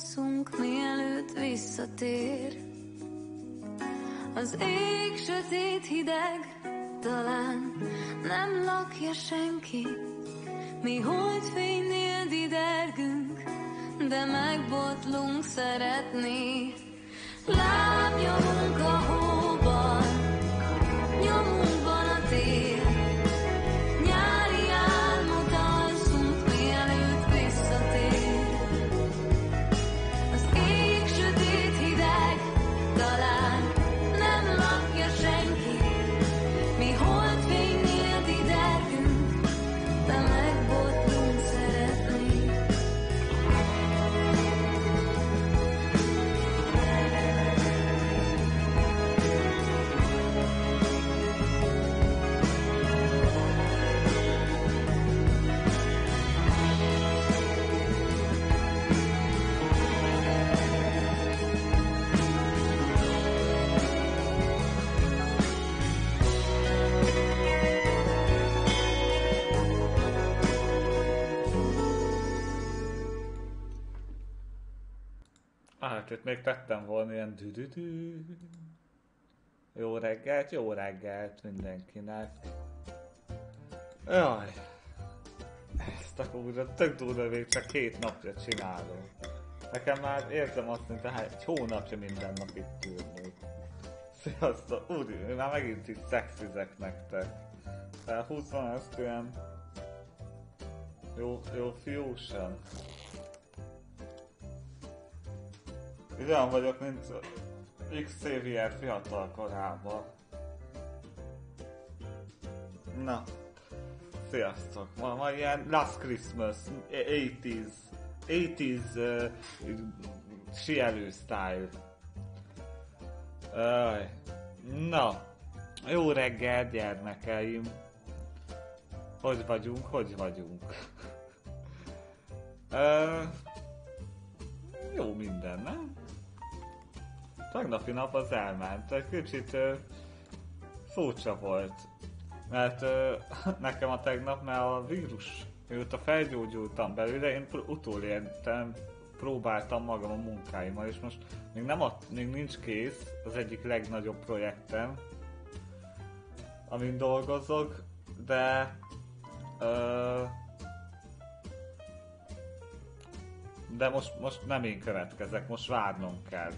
alszunk, mielőtt visszatér. Az ég sötét hideg, talán nem lakja senki. Mi holdfénynél didergünk, de megbotlunk szeretni. Lábnyomunk a hóban, még tettem volna ilyen düdüdű. Jó reggelt, jó reggelt mindenkinek. Jaj. Ezt akkor tök durva, még csak két napja csinálom. Nekem már érzem azt, mint egy hónapja minden nap itt ülnék. Sziasztok, úri, már megint itt szexizek nektek. Felhúzom ezt ilyen jó, jó fiúsan. Olyan vagyok, mint Xavier fiatal korában. Na, sziasztok! Ma, ma ilyen Last Christmas, 80s, 80s uh, sielő style. Uh, na, jó reggel gyermekeim! Hogy vagyunk, hogy vagyunk? uh, jó minden, nem? Tegnapi nap az elment. Egy kicsit uh, furcsa volt. Mert uh, nekem a tegnap, mert a vírus, mióta felgyógyultam belőle, én utolértem, próbáltam magam a munkáimmal, és most még, nem a, még nincs kész az egyik legnagyobb projektem, amin dolgozok, de uh, de most, most nem én következek, most várnom kell.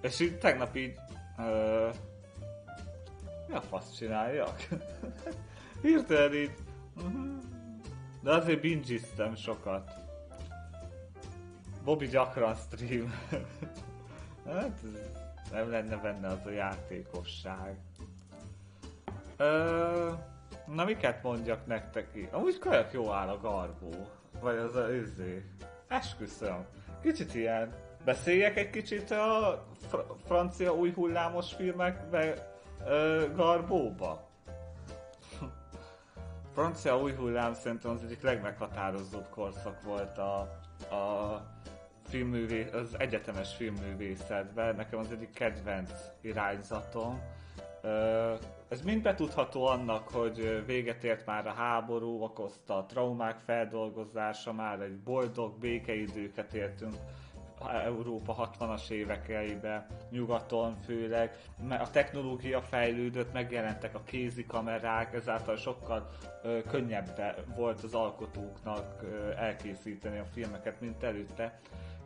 És így tegnap így... Uh, mi a fasz csináljak? Hirtelen így... Uh-huh. De azért binge sokat. Bobby gyakran stream. hát nem lenne benne az a játékosság. Uh, na miket mondjak nektek ki? Amúgy kajak jó áll a garbó. Vagy az a üzé. Esküszöm. Kicsit ilyen Beszéljek egy kicsit a fr- francia új hullámos filmekbe ö, garbóba? francia új hullám szerintem az egyik legmeghatározóbb korszak volt a, a filmművé, az egyetemes filmművészetben. Nekem az egyik kedvenc irányzatom. Ez mind betudható annak, hogy véget ért már a háború, okozta a traumák feldolgozása, már egy boldog békeidőket értünk Európa 60-as évekeibe, nyugaton főleg, a technológia fejlődött, megjelentek a kézi kamerák, ezáltal sokkal ö, könnyebb volt az alkotóknak ö, elkészíteni a filmeket, mint előtte.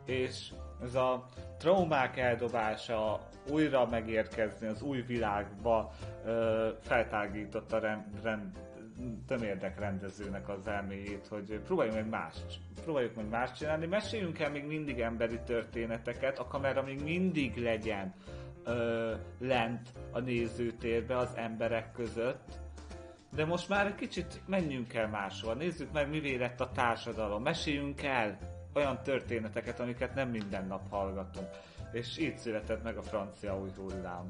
És ez a traumák eldobása, újra megérkezni az új világba ö, feltágította rend, rend, tömérdek rendezőnek az elméjét, hogy próbáljuk meg más, próbáljuk meg más csinálni, meséljünk el még mindig emberi történeteket, a kamera még mindig legyen ö, lent a nézőtérbe az emberek között, de most már egy kicsit menjünk el máshol, nézzük meg mi lett a társadalom, meséljünk el olyan történeteket, amiket nem minden nap hallgatunk. És így született meg a francia új hullám.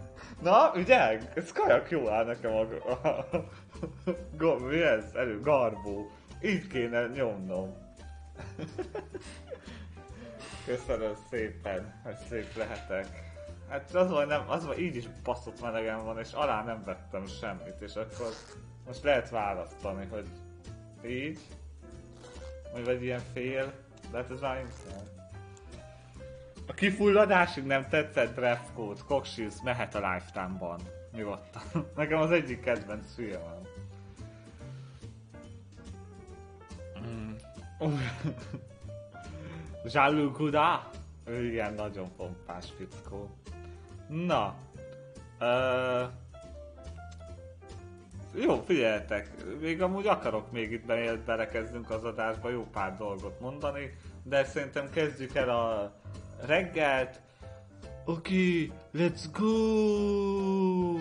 Na, ugye? Ez kajak jó áll nekem a... a, mi ez? Elő, garbó. Így kéne nyomnom. Köszönöm szépen, hogy szép lehetek. Hát az vagy nem, az vagy így is baszott melegem van, és alá nem vettem semmit, és akkor most lehet választani, hogy így, vagy ilyen fél, de hát ez már inkább. A kifulladásig nem tetszett dress code, Coxis mehet a Lifetime-ban. Nyugodtan. Nekem az egyik kedvenc filmem. Mm. Jean-Luc Godard? Ő ilyen nagyon pompás fickó. Na. Uh, jó, figyeljetek, még amúgy akarok még itt belekezdünk az adásba jó pár dolgot mondani, de szerintem kezdjük el a reggelt. Oké, okay, let's go!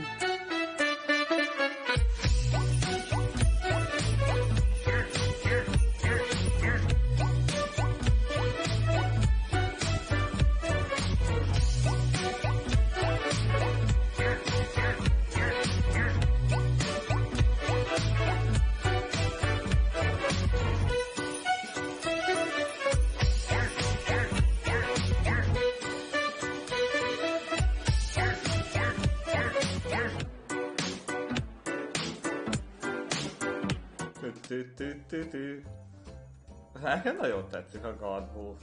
Nekem nagyon tetszik a garbó.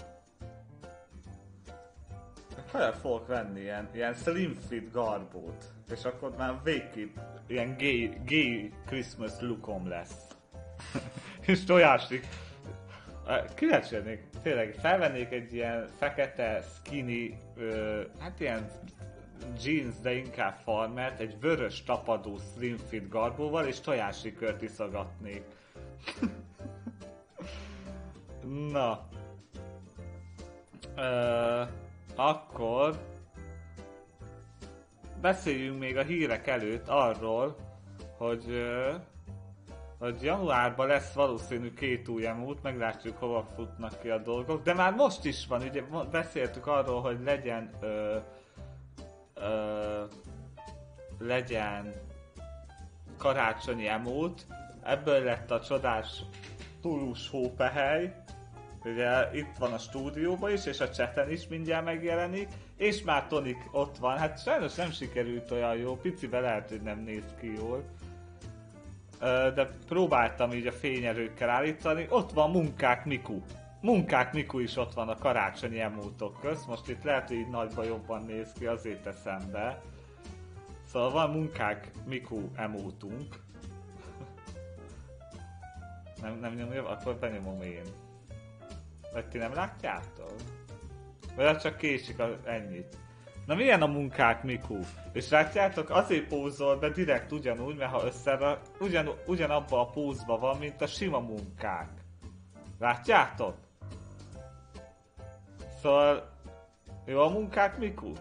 Fel fogok venni ilyen, ilyen slim fit garbót, és akkor már végképp ilyen gay, gay Christmas lookom lesz. és tojásig. Kíváncsi tényleg felvennék egy ilyen fekete, skinny, ö, hát ilyen jeans, de inkább farmert, egy vörös tapadó slim fit garbóval, és kört iszogatnék. Na. Ö, akkor beszéljünk még a hírek előtt arról, hogy, hogy januárban lesz valószínű két új emút, meglátjuk hova futnak ki a dolgok, de már most is van, ugye beszéltük arról, hogy legyen ö, ö, legyen karácsonyi emút, ebből lett a csodás Tulus hópehely, ugye itt van a stúdióban is, és a cseten is mindjárt megjelenik, és már Tonik ott van, hát sajnos nem sikerült olyan jó, picibe lehet, hogy nem néz ki jól, de próbáltam így a fényerőkkel állítani, ott van Munkák Miku. Munkák Miku is ott van a karácsonyi emótok közt, most itt lehet, hogy így nagyban jobban néz ki, azért teszem be. Szóval van Munkák Miku emótunk. nem, nem nyomja, akkor benyomom én. Vagy ti nem látjátok? Vagy csak késik a, ennyit. Na milyen a munkák, Miku? És látjátok, azért pózol be direkt ugyanúgy, mert ha össze, ugyan, ugyanabba a pózba van, mint a sima munkák. Látjátok? Szóval, jó a munkák, Miku?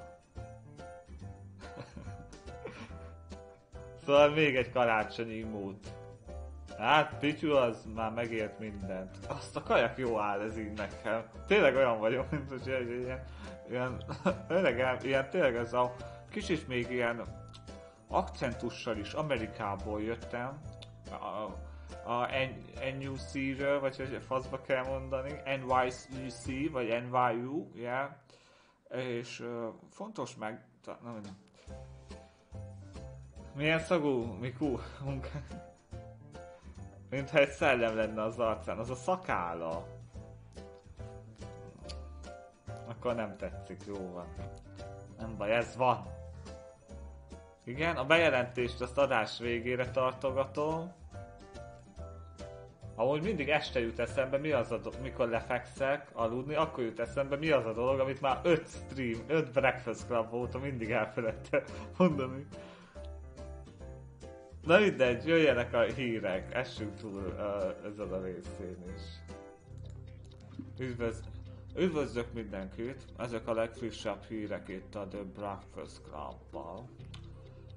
szóval még egy karácsonyi mód. Hát, Pityú az már megért mindent. Azt a kajak jó áll ez így nekem. Tényleg olyan vagyok, mint hogy ilyen, ilyen, ilyen, ilyen tényleg ez a kicsit még ilyen akcentussal is Amerikából jöttem. A, a NUC-ről, vagy hogy faszba kell mondani, NYC, vagy NYU, yeah. És uh, fontos meg... Na, Milyen szagú, Miku? Mintha egy szellem lenne az arcán, az a szakála. Akkor nem tetszik, jó van. Nem baj, ez van. Igen, a bejelentést azt adás végére tartogatom. Amúgy mindig este jut eszembe, mi az a dolog, mikor lefekszek aludni, akkor jut eszembe, mi az a dolog, amit már 5 stream, 5 Breakfast Club óta mindig elfelejte mondani. Na mindegy, jöjjenek a hírek, essünk túl ezen a részén is. Üdvöz... Üdvözlök mindenkit, ezek a legfrissebb hírek itt a The Breakfast club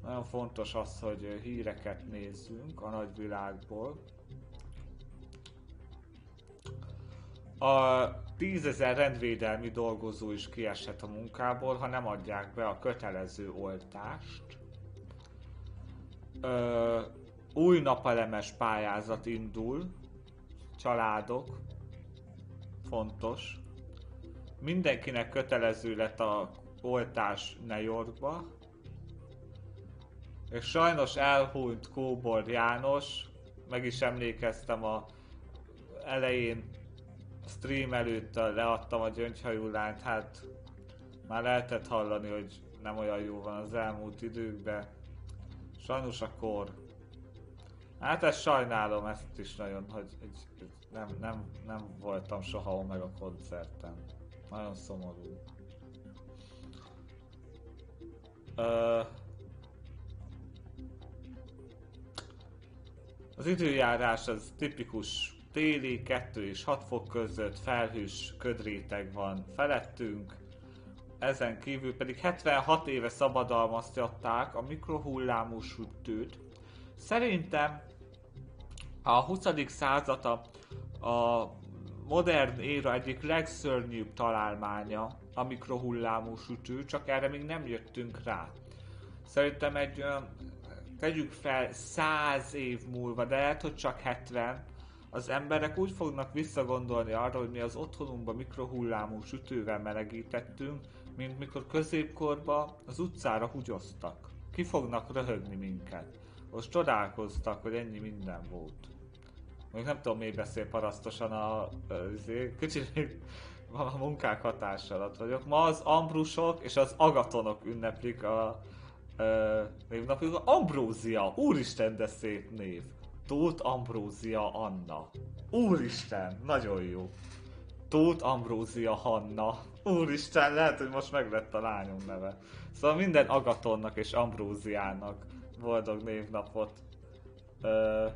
Nagyon fontos az, hogy híreket nézzünk a nagyvilágból. A tízezer rendvédelmi dolgozó is kiesett a munkából, ha nem adják be a kötelező oltást ö, új napelemes pályázat indul, családok, fontos. Mindenkinek kötelező lett a oltás New Yorkba. És sajnos elhúnyt Kóbor János, meg is emlékeztem a elején stream előtt leadtam a gyöngyhajú lányt, hát Már lehetett hallani, hogy nem olyan jó van az elmúlt időkben. Sajnos a kor. Hát ezt sajnálom ezt is nagyon, hogy, hogy nem, nem, nem voltam soha meg a koncerten. Nagyon szomorú. Uh, az időjárás az tipikus téli, 2 és 6 fok között, felhős ködréteg van felettünk, ezen kívül pedig 76 éve szabadalmaztatták a mikrohullámú sütőt. Szerintem a 20. század a, a modern éra egyik legszörnyűbb találmánya a mikrohullámú sütő, csak erre még nem jöttünk rá. Szerintem egy olyan, tegyük fel 100 év múlva, de lehet, hogy csak 70, az emberek úgy fognak visszagondolni arra, hogy mi az otthonunkban mikrohullámú sütővel melegítettünk, mint mikor középkorban az utcára húgyoztak. Ki fognak röhögni minket. Most csodálkoztak, hogy ennyi minden volt. Még nem tudom, miért beszél parasztosan a... Azért, kicsit még a munkák hatás alatt vagyok. Ma az Ambrusok és az Agatonok ünneplik a ö, névnapjuk. Ambrózia! Úristen, de szép név! Tóth Ambrózia Anna. Úristen, nagyon jó. Tóth Ambrózia Hanna. Úristen, lehet, hogy most meglett a lányom neve. Szóval minden Agatonnak és Ambróziának boldog névnapot ö,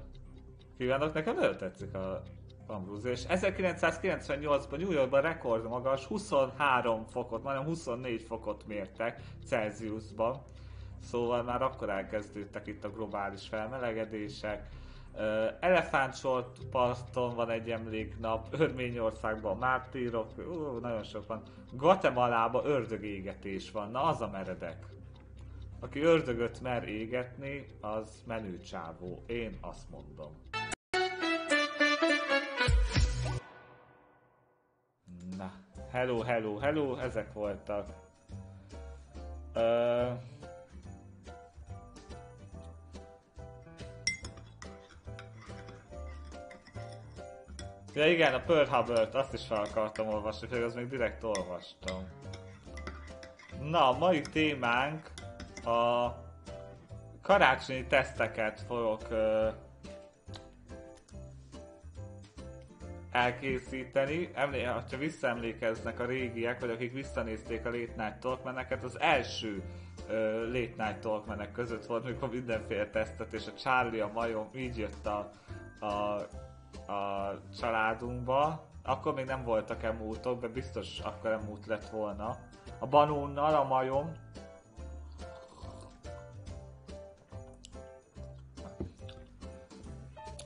kívánok. Nekem nagyon tetszik a Ambrózia. És 1998-ban New Yorkban rekord magas 23 fokot, majdnem 24 fokot mértek Celsiusban. Szóval már akkor elkezdődtek itt a globális felmelegedések Elefántsort parton van egy emléknap, Örményországban mártírok, uh, nagyon sok van. Guatemalában ördögégetés van, na az a meredek. Aki ördögöt mer égetni, az menő csávó. Én azt mondom. Na, hello, hello, hello, ezek voltak. Uh, Ja igen, a Pearl Harbor-t azt is fel akartam olvasni, hogy az még direkt olvastam. Na, a mai témánk a karácsonyi teszteket fogok uh, elkészíteni. Emlé- ha visszaemlékeznek a régiek, vagy akik visszanézték a Late Night Talkmeneket, az első uh, Late Night Talkmenek között volt, mikor mindenféle tesztet, és a Charlie, a majom így jött a, a a családunkba. Akkor még nem voltak emútok, de biztos akkor emút lett volna. A banónnal, a majom.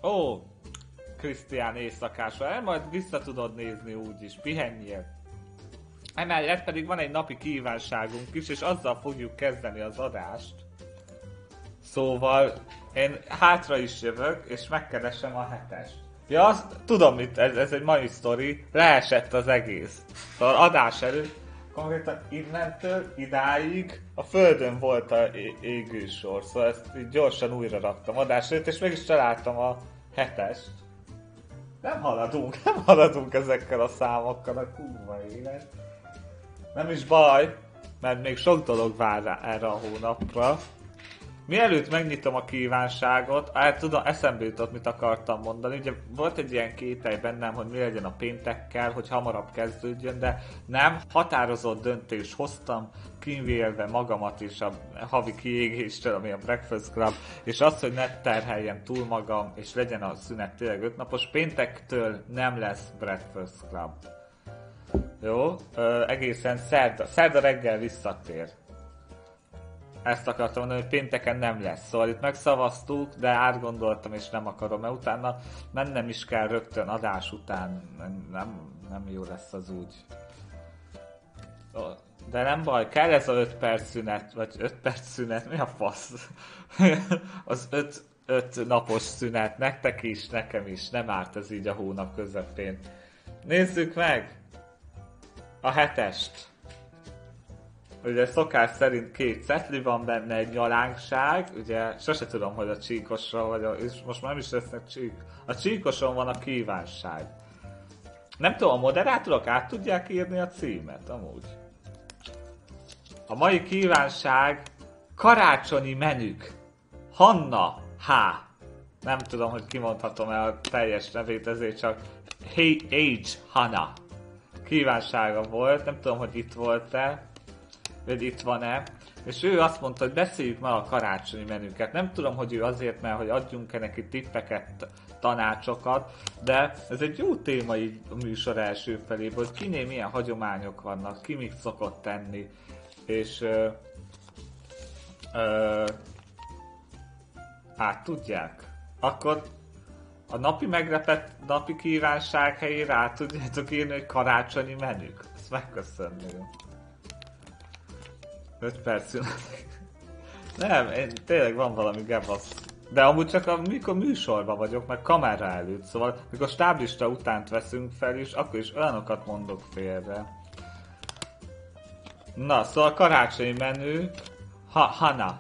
Ó, Krisztián éjszakás, el majd vissza tudod nézni úgyis, pihenjél. Emellett pedig van egy napi kívánságunk is, és azzal fogjuk kezdeni az adást. Szóval én hátra is jövök, és megkeresem a hetest. Ja, azt tudom mit, ez, ez egy mai sztori, leesett az egész. Szóval adás előtt, konkrétan innentől idáig a földön volt a égősor, szóval ezt így gyorsan újra raktam adás előtt, és mégis találtam a hetest. Nem haladunk, nem haladunk ezekkel a számokkal, a kurva élet. Nem is baj, mert még sok dolog vár erre a hónapra. Mielőtt megnyitom a kívánságot, hát tudom, eszembe jutott, mit akartam mondani. Ugye volt egy ilyen kételj bennem, hogy mi legyen a péntekkel, hogy hamarabb kezdődjön, de nem, határozott döntést hoztam, kínvélve magamat is a havi kiégéstől, ami a Breakfast Club, és az, hogy ne terheljem túl magam, és legyen a szünet tényleg öt napos, péntektől nem lesz Breakfast Club. Jó, ö, egészen szerda, szerda reggel visszatér ezt akartam mondani, hogy pénteken nem lesz. Szóval itt megszavaztuk, de átgondoltam és nem akarom, mert utána mennem is kell rögtön adás után. Nem, nem jó lesz az úgy. De nem baj, kell ez a 5 perc szünet, vagy 5 perc szünet, mi a fasz? az 5 öt napos szünet, nektek is, nekem is, nem árt ez így a hónap közepén. Nézzük meg a hetest. Ugye szokás szerint két szetli van benne, egy nyalánkság, ugye sose tudom, hogy a csíkosra vagy a, és most már nem is lesznek csík. A csíkoson van a kívánság. Nem tudom, a moderátorok át tudják írni a címet, amúgy. A mai kívánság karácsonyi menük. Hanna H. Nem tudom, hogy kimondhatom-e a teljes nevét, ezért csak Hey Age Hanna. Kívánsága volt, nem tudom, hogy itt volt-e, vagy itt van-e. És ő azt mondta, hogy beszéljük meg a karácsonyi menüket. Nem tudom, hogy ő azért, mert hogy adjunk-e neki tippeket, tanácsokat, de ez egy jó téma így a műsor első felében, hogy kinél milyen hagyományok vannak, ki mit szokott tenni, és ö, ö, hát tudják. Akkor a napi meglepett napi kívánság helyére át tudjátok írni, hogy karácsonyi menük. Ezt megköszönném. 5 perc Nem, én, tényleg van valami gebasz. De amúgy csak amikor műsorban vagyok, meg kamera előtt, szóval mikor stáblista utánt veszünk fel is, akkor is olyanokat mondok félre. Na, szóval karácsonyi menü, ha, Hana.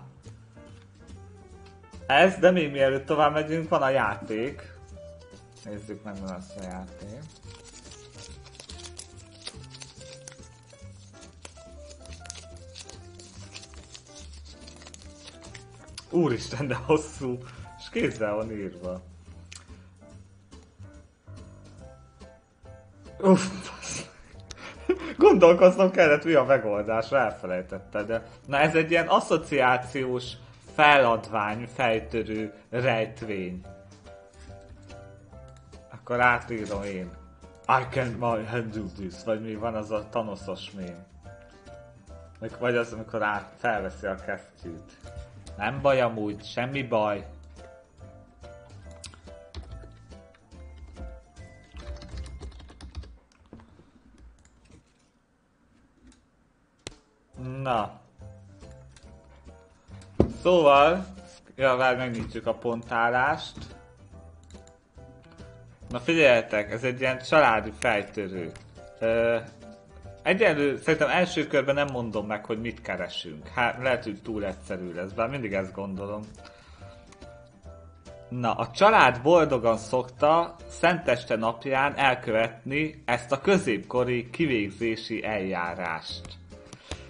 Ez, de még mielőtt tovább megyünk, van a játék. Nézzük meg, mi lesz a játék. Úristen, de hosszú. És kézzel van írva. Uff, Gondolkoznom kellett, mi a megoldás, elfelejtettem, de... Na ez egy ilyen asszociációs feladvány, fejtörő rejtvény. Akkor átírom én. I can't my handle this, vagy mi van az a tanoszos mém. Vagy az, amikor át felveszi a kesztyűt. Nem baj amúgy, semmi baj. Na. Szóval, ja, várj, megnyitjuk a pontállást. Na figyeljetek, ez egy ilyen családi fejtörő. Ö, Egyelő, szerintem első körben nem mondom meg, hogy mit keresünk. Hát lehet, hogy túl egyszerű lesz, bár mindig ezt gondolom. Na, a család boldogan szokta Szenteste napján elkövetni ezt a középkori kivégzési eljárást.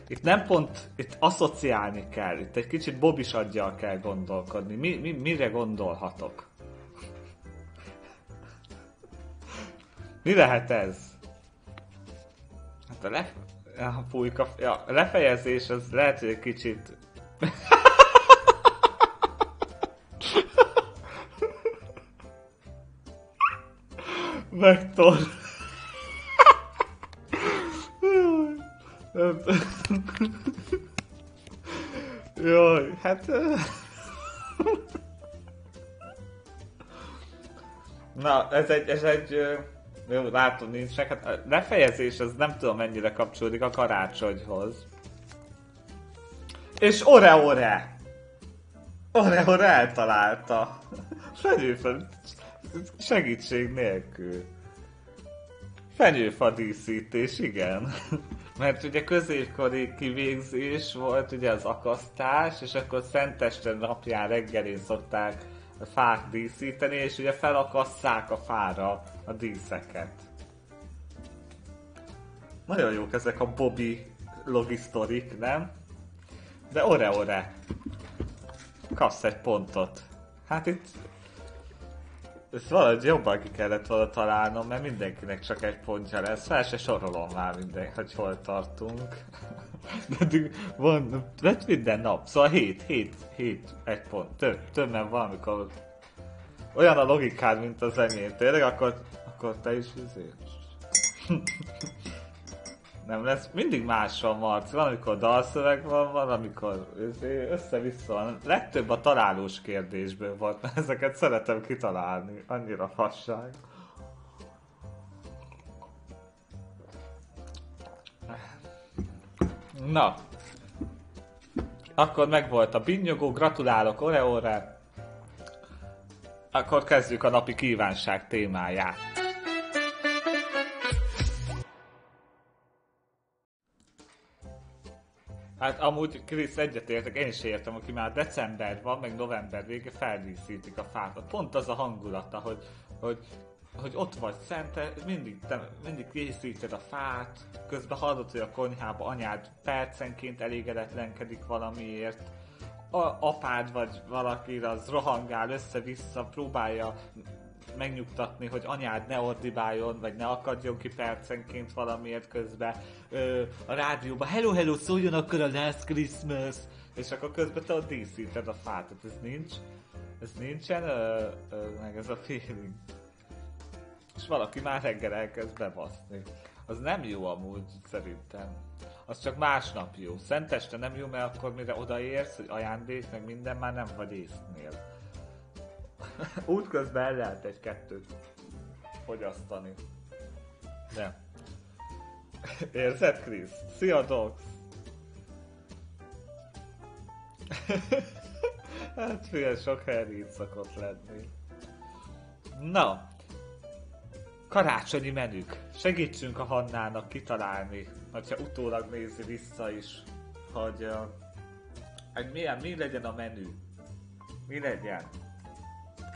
Itt nem pont, itt asszociálni kell, itt egy kicsit bobis adja kell gondolkodni. Mi, mi, mire gondolhatok? Mi lehet ez? Hát a, le... a, pulyka... ja, lefejezés az lehet, hogy egy kicsit... Vektor. Jaj, hát... Na, ez egy, ez egy jó, látom, nincsenek. Hát a lefejezés az nem tudom mennyire kapcsolódik a karácsonyhoz. És ore-ore! Ore-ore eltalálta. Fenyőfa segítség nélkül. Fenyőfa díszítés, igen. Mert ugye középkori kivégzés volt ugye az akasztás, és akkor Szenteste napján reggelén szokták fát díszíteni, és ugye felakasszák a fára a díszeket. Nagyon jók ezek a Bobby logisztorik, nem? De ore-ore. Kapsz egy pontot. Hát itt... Ezt valahogy jobban ki kellett volna találnom, mert mindenkinek csak egy pontja lesz. Fel se sorolom már minden, hogy hol tartunk. De van, vett minden nap. Szóval 7, 7, 7, egy pont. Több, több, mert valamikor olyan a logikád, mint az enyém. Tényleg, akkor, akkor te is izé... Nem lesz, mindig más van, Marci. Van, amikor dalszöveg van, van, amikor izé, össze-vissza van. Legtöbb a találós kérdésből volt, mert ezeket szeretem kitalálni. Annyira fasság. Na. Akkor megvolt a binnyogó, gratulálok Oreóra. Akkor kezdjük a napi kívánság témáját. Hát amúgy Krisz egyetértek, én is értem, aki már december van, meg november vége feldíszítik a fát. Pont az a hangulata, hogy, hogy hogy ott vagy szente, mindig, te, mindig készíted a fát, közben hallod, hogy a konyhába anyád percenként elégedetlenkedik valamiért, a, apád vagy valaki az rohangál össze-vissza, próbálja megnyugtatni, hogy anyád ne ordibáljon, vagy ne akadjon ki percenként valamiért közben ö, a rádióban, hello, hello, szóljon akkor a Last Christmas, és akkor közben te ott díszíted a fát, ez nincs, ez nincsen, ö, ö, meg ez a feeling. És valaki már reggel elkezd bebaszni. Az nem jó amúgy, szerintem. Az csak másnap jó. Szenteste nem jó, mert akkor mire odaérsz, hogy ajándék, meg minden, már nem vagy észnél. Útközben el lehet egy-kettőt fogyasztani. De. Érzed, Krisz? Szia, Dogs! hát figyelj, sok helyen így szokott lenni. Na, karácsonyi menük. Segítsünk a Hannának kitalálni, hogyha utólag nézi vissza is, hogy, hogy milyen, mi legyen a menü. Mi legyen?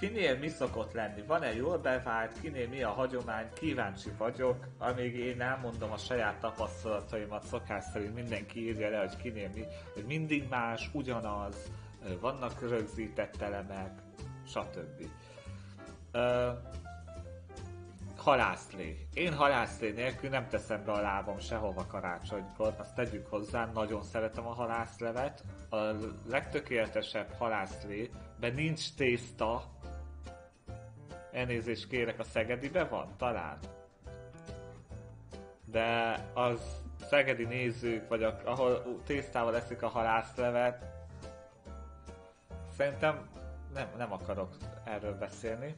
Kinél mi szokott lenni? Van-e jól bevált? Kinél mi a hagyomány? Kíváncsi vagyok. Amíg én elmondom a saját tapasztalataimat, szokás szerint mindenki írja le, hogy kinél mi, hogy mindig más, ugyanaz, vannak rögzített elemek, stb. Uh, halászlé. Én halászlé nélkül nem teszem be a lábam sehova karácsonykor, azt tegyük hozzá, nagyon szeretem a halászlevet. A legtökéletesebb halászlébe nincs tészta, elnézést kérek, a Szegedibe van? Talán. De az szegedi nézők, vagy a, ahol tésztával eszik a halászlevet, szerintem nem, nem akarok erről beszélni.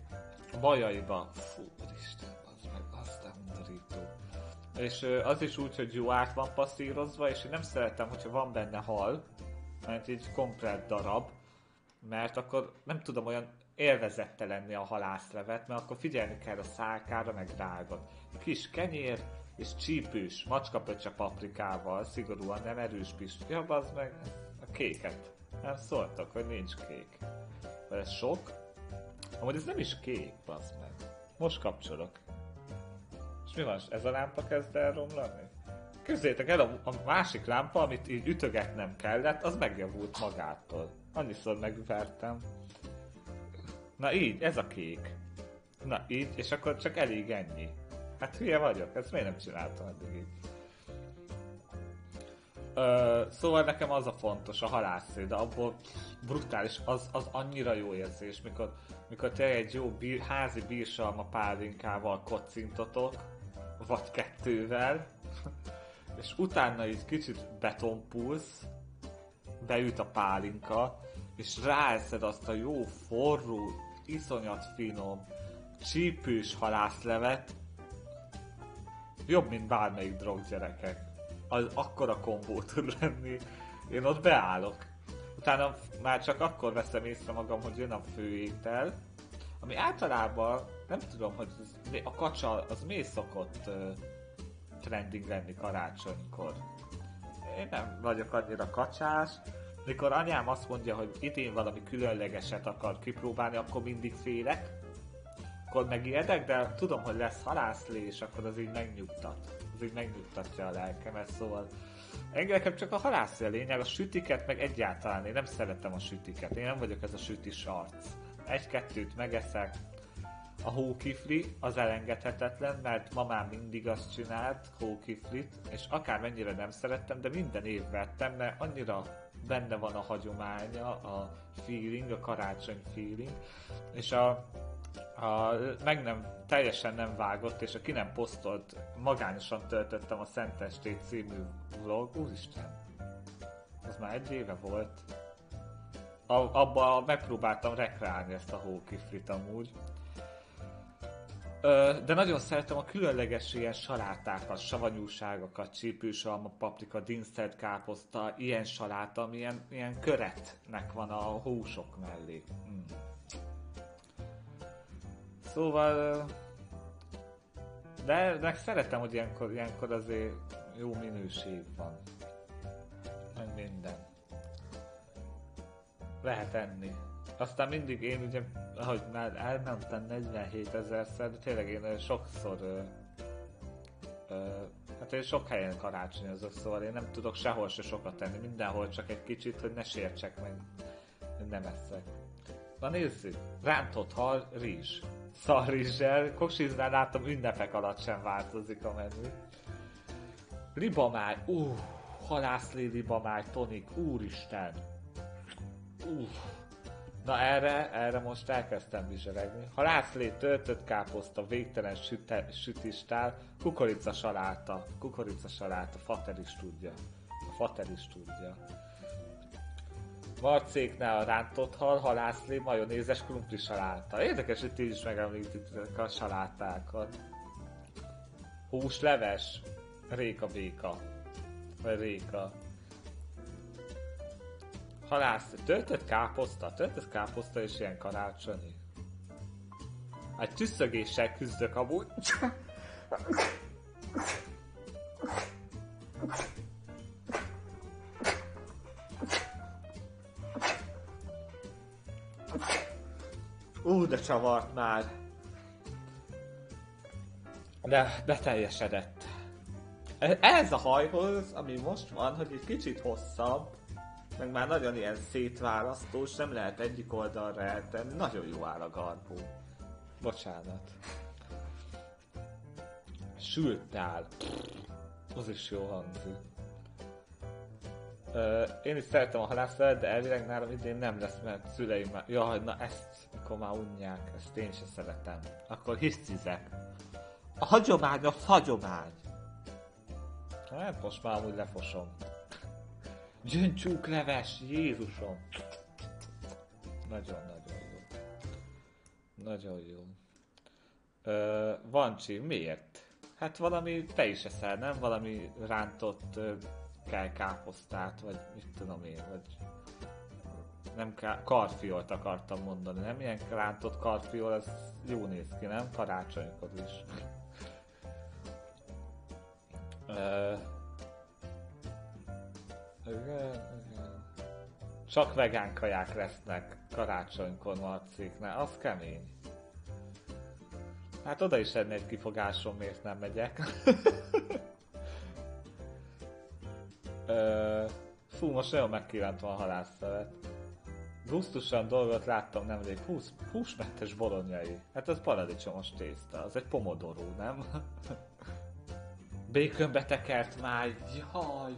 A bajaiba, fú, Isten, az meg aztán undorító. És az is úgy, hogy jó át van passzírozva, és én nem szeretem, hogyha van benne hal, mert így komplet darab, mert akkor nem tudom olyan élvezette lenni a halászlevet, mert akkor figyelni kell a szálkára, meg rágat. Kis kenyér és csípős macskapöccse paprikával, szigorúan nem erős pist. Ja, az meg a kéket. Nem szóltak, hogy nincs kék. De ez sok. Amúgy ez nem is kék, bazd meg. Most kapcsolok. És mi van, ez a lámpa kezd elromlani? Képzeljétek el, a, a másik lámpa, amit így ütögetnem kellett, az megjavult magától. Annyiszor megvertem. Na így, ez a kék. Na így, és akkor csak elég ennyi. Hát hülye vagyok, ezt miért nem csináltam eddig így? Ö, szóval nekem az a fontos, a halászé, de abból brutális, az, az annyira jó érzés, mikor, mikor te egy jó bír, házi bírsalma pálinkával kocintotok, vagy kettővel, és utána így kicsit betonpulsz, beüt a pálinka, és ráeszed azt a jó, forró, iszonyat finom, csípős halászlevet, jobb, mint bármelyik drog gyerekek. Az akkora kombó tud lenni. Én ott beállok. Utána már csak akkor veszem észre magam, hogy jön a főétel, ami általában, nem tudom, hogy a kacsa az mi szokott trending lenni karácsonykor. Én nem vagyok annyira kacsás, mikor anyám azt mondja, hogy idén valami különlegeset akar kipróbálni, akkor mindig félek. Akkor megijedek, de tudom, hogy lesz halászlé, és akkor az így megnyugtat. Az így megnyugtatja a lelkemet, szóval engem csak a halászlé a lényeg, a sütiket meg egyáltalán én nem szeretem a sütiket, én nem vagyok ez a sütis arc. Egy-kettőt megeszek, a hókifli az elengedhetetlen, mert mamám mindig azt csinált, hókiflit, és akár mennyire nem szerettem, de minden év vettem, mert annyira benne van a hagyománya, a feeling, a karácsony feeling, és a, a meg nem, teljesen nem vágott, és aki nem posztolt, magányosan töltöttem a Szentestét című vlog, úristen, az már egy éve volt. A, abba megpróbáltam rekreálni ezt a hókiflit amúgy, de nagyon szeretem a különleges ilyen salátákat, savanyúságokat, csípősalma, paprika, dinszert káposzta, ilyen saláta, ami ilyen, ilyen köretnek van a húsok mellé. Mm. Szóval... De, de szeretem, hogy ilyenkor, ilyenkor azért jó minőség van. Meg minden. Lehet enni. Aztán mindig én ugye, ahogy már elmentem 47 ezerszer, de tényleg én sokszor ö, ö, hát én sok helyen karácsonyozok, szóval én nem tudok sehol se sokat tenni, mindenhol csak egy kicsit, hogy ne sértsek meg, nem eszek. Na nézzük, rántott hal, rizs. Szarrizsel, koksiznál látom ünnepek alatt sem változik a menü. Libamáj, uh, halászlé libamáj, tonik, úristen. Uh. Na erre, erre most elkezdtem vizseregni. Halászlé, töltött káposzta, végtelen süte, sütistál, kukorica saláta, kukorica saláta, fater is tudja. A fater is tudja. Marcéknál a rántott hal, halászlé, majonézes krumpli saláta. Érdekes, hogy ti is megemlítitek a salátákat. Húsleves, réka béka. Vagy réka. Halász, töltött káposzta, töltött káposzta és ilyen karácsonyi. Egy tüsszögéssel küzdök amúgy. Ú, de csavart már. De beteljesedett. Ez a hajhoz, ami most van, hogy egy kicsit hosszabb, meg már nagyon ilyen szétválasztós, nem lehet egyik oldalra eltenni. Nagyon jó áll a garbó. Bocsánat. Sült tál. Az is jó hangzik. Én is szeretem a halászlevet, de elvileg nálam idén nem lesz, mert szüleim már... Jaj, na ezt, akkor már unják, ezt én sem szeretem. Akkor hisztizek. A hagyomány a hagyomány. Hát most már amúgy lefosom. Gyöngycsúkleves, Jézusom! Nagyon-nagyon jó. Nagyon jó. Ö, Vancsi, miért? Hát valami te is eszel, nem? Valami rántott ö, káposztát, vagy mit tudom én, vagy nem ká- karfiolt akartam mondani, nem? Ilyen rántott karfiol, ez jó néz ki, nem? Karácsonykor is. Ö. Csak vegán kaják lesznek karácsonykor Marciknál, az kemény. Hát oda is lenne egy kifogásom, miért nem megyek. Ö, fú, most nagyon megkívántam a halászszevet. Gusztusan dolgot láttam nemrég, húsz, húsmentes bolonyai. Hát az paradicsomos tészta, az egy pomodoró, nem? Békönbe tekert máj, jaj!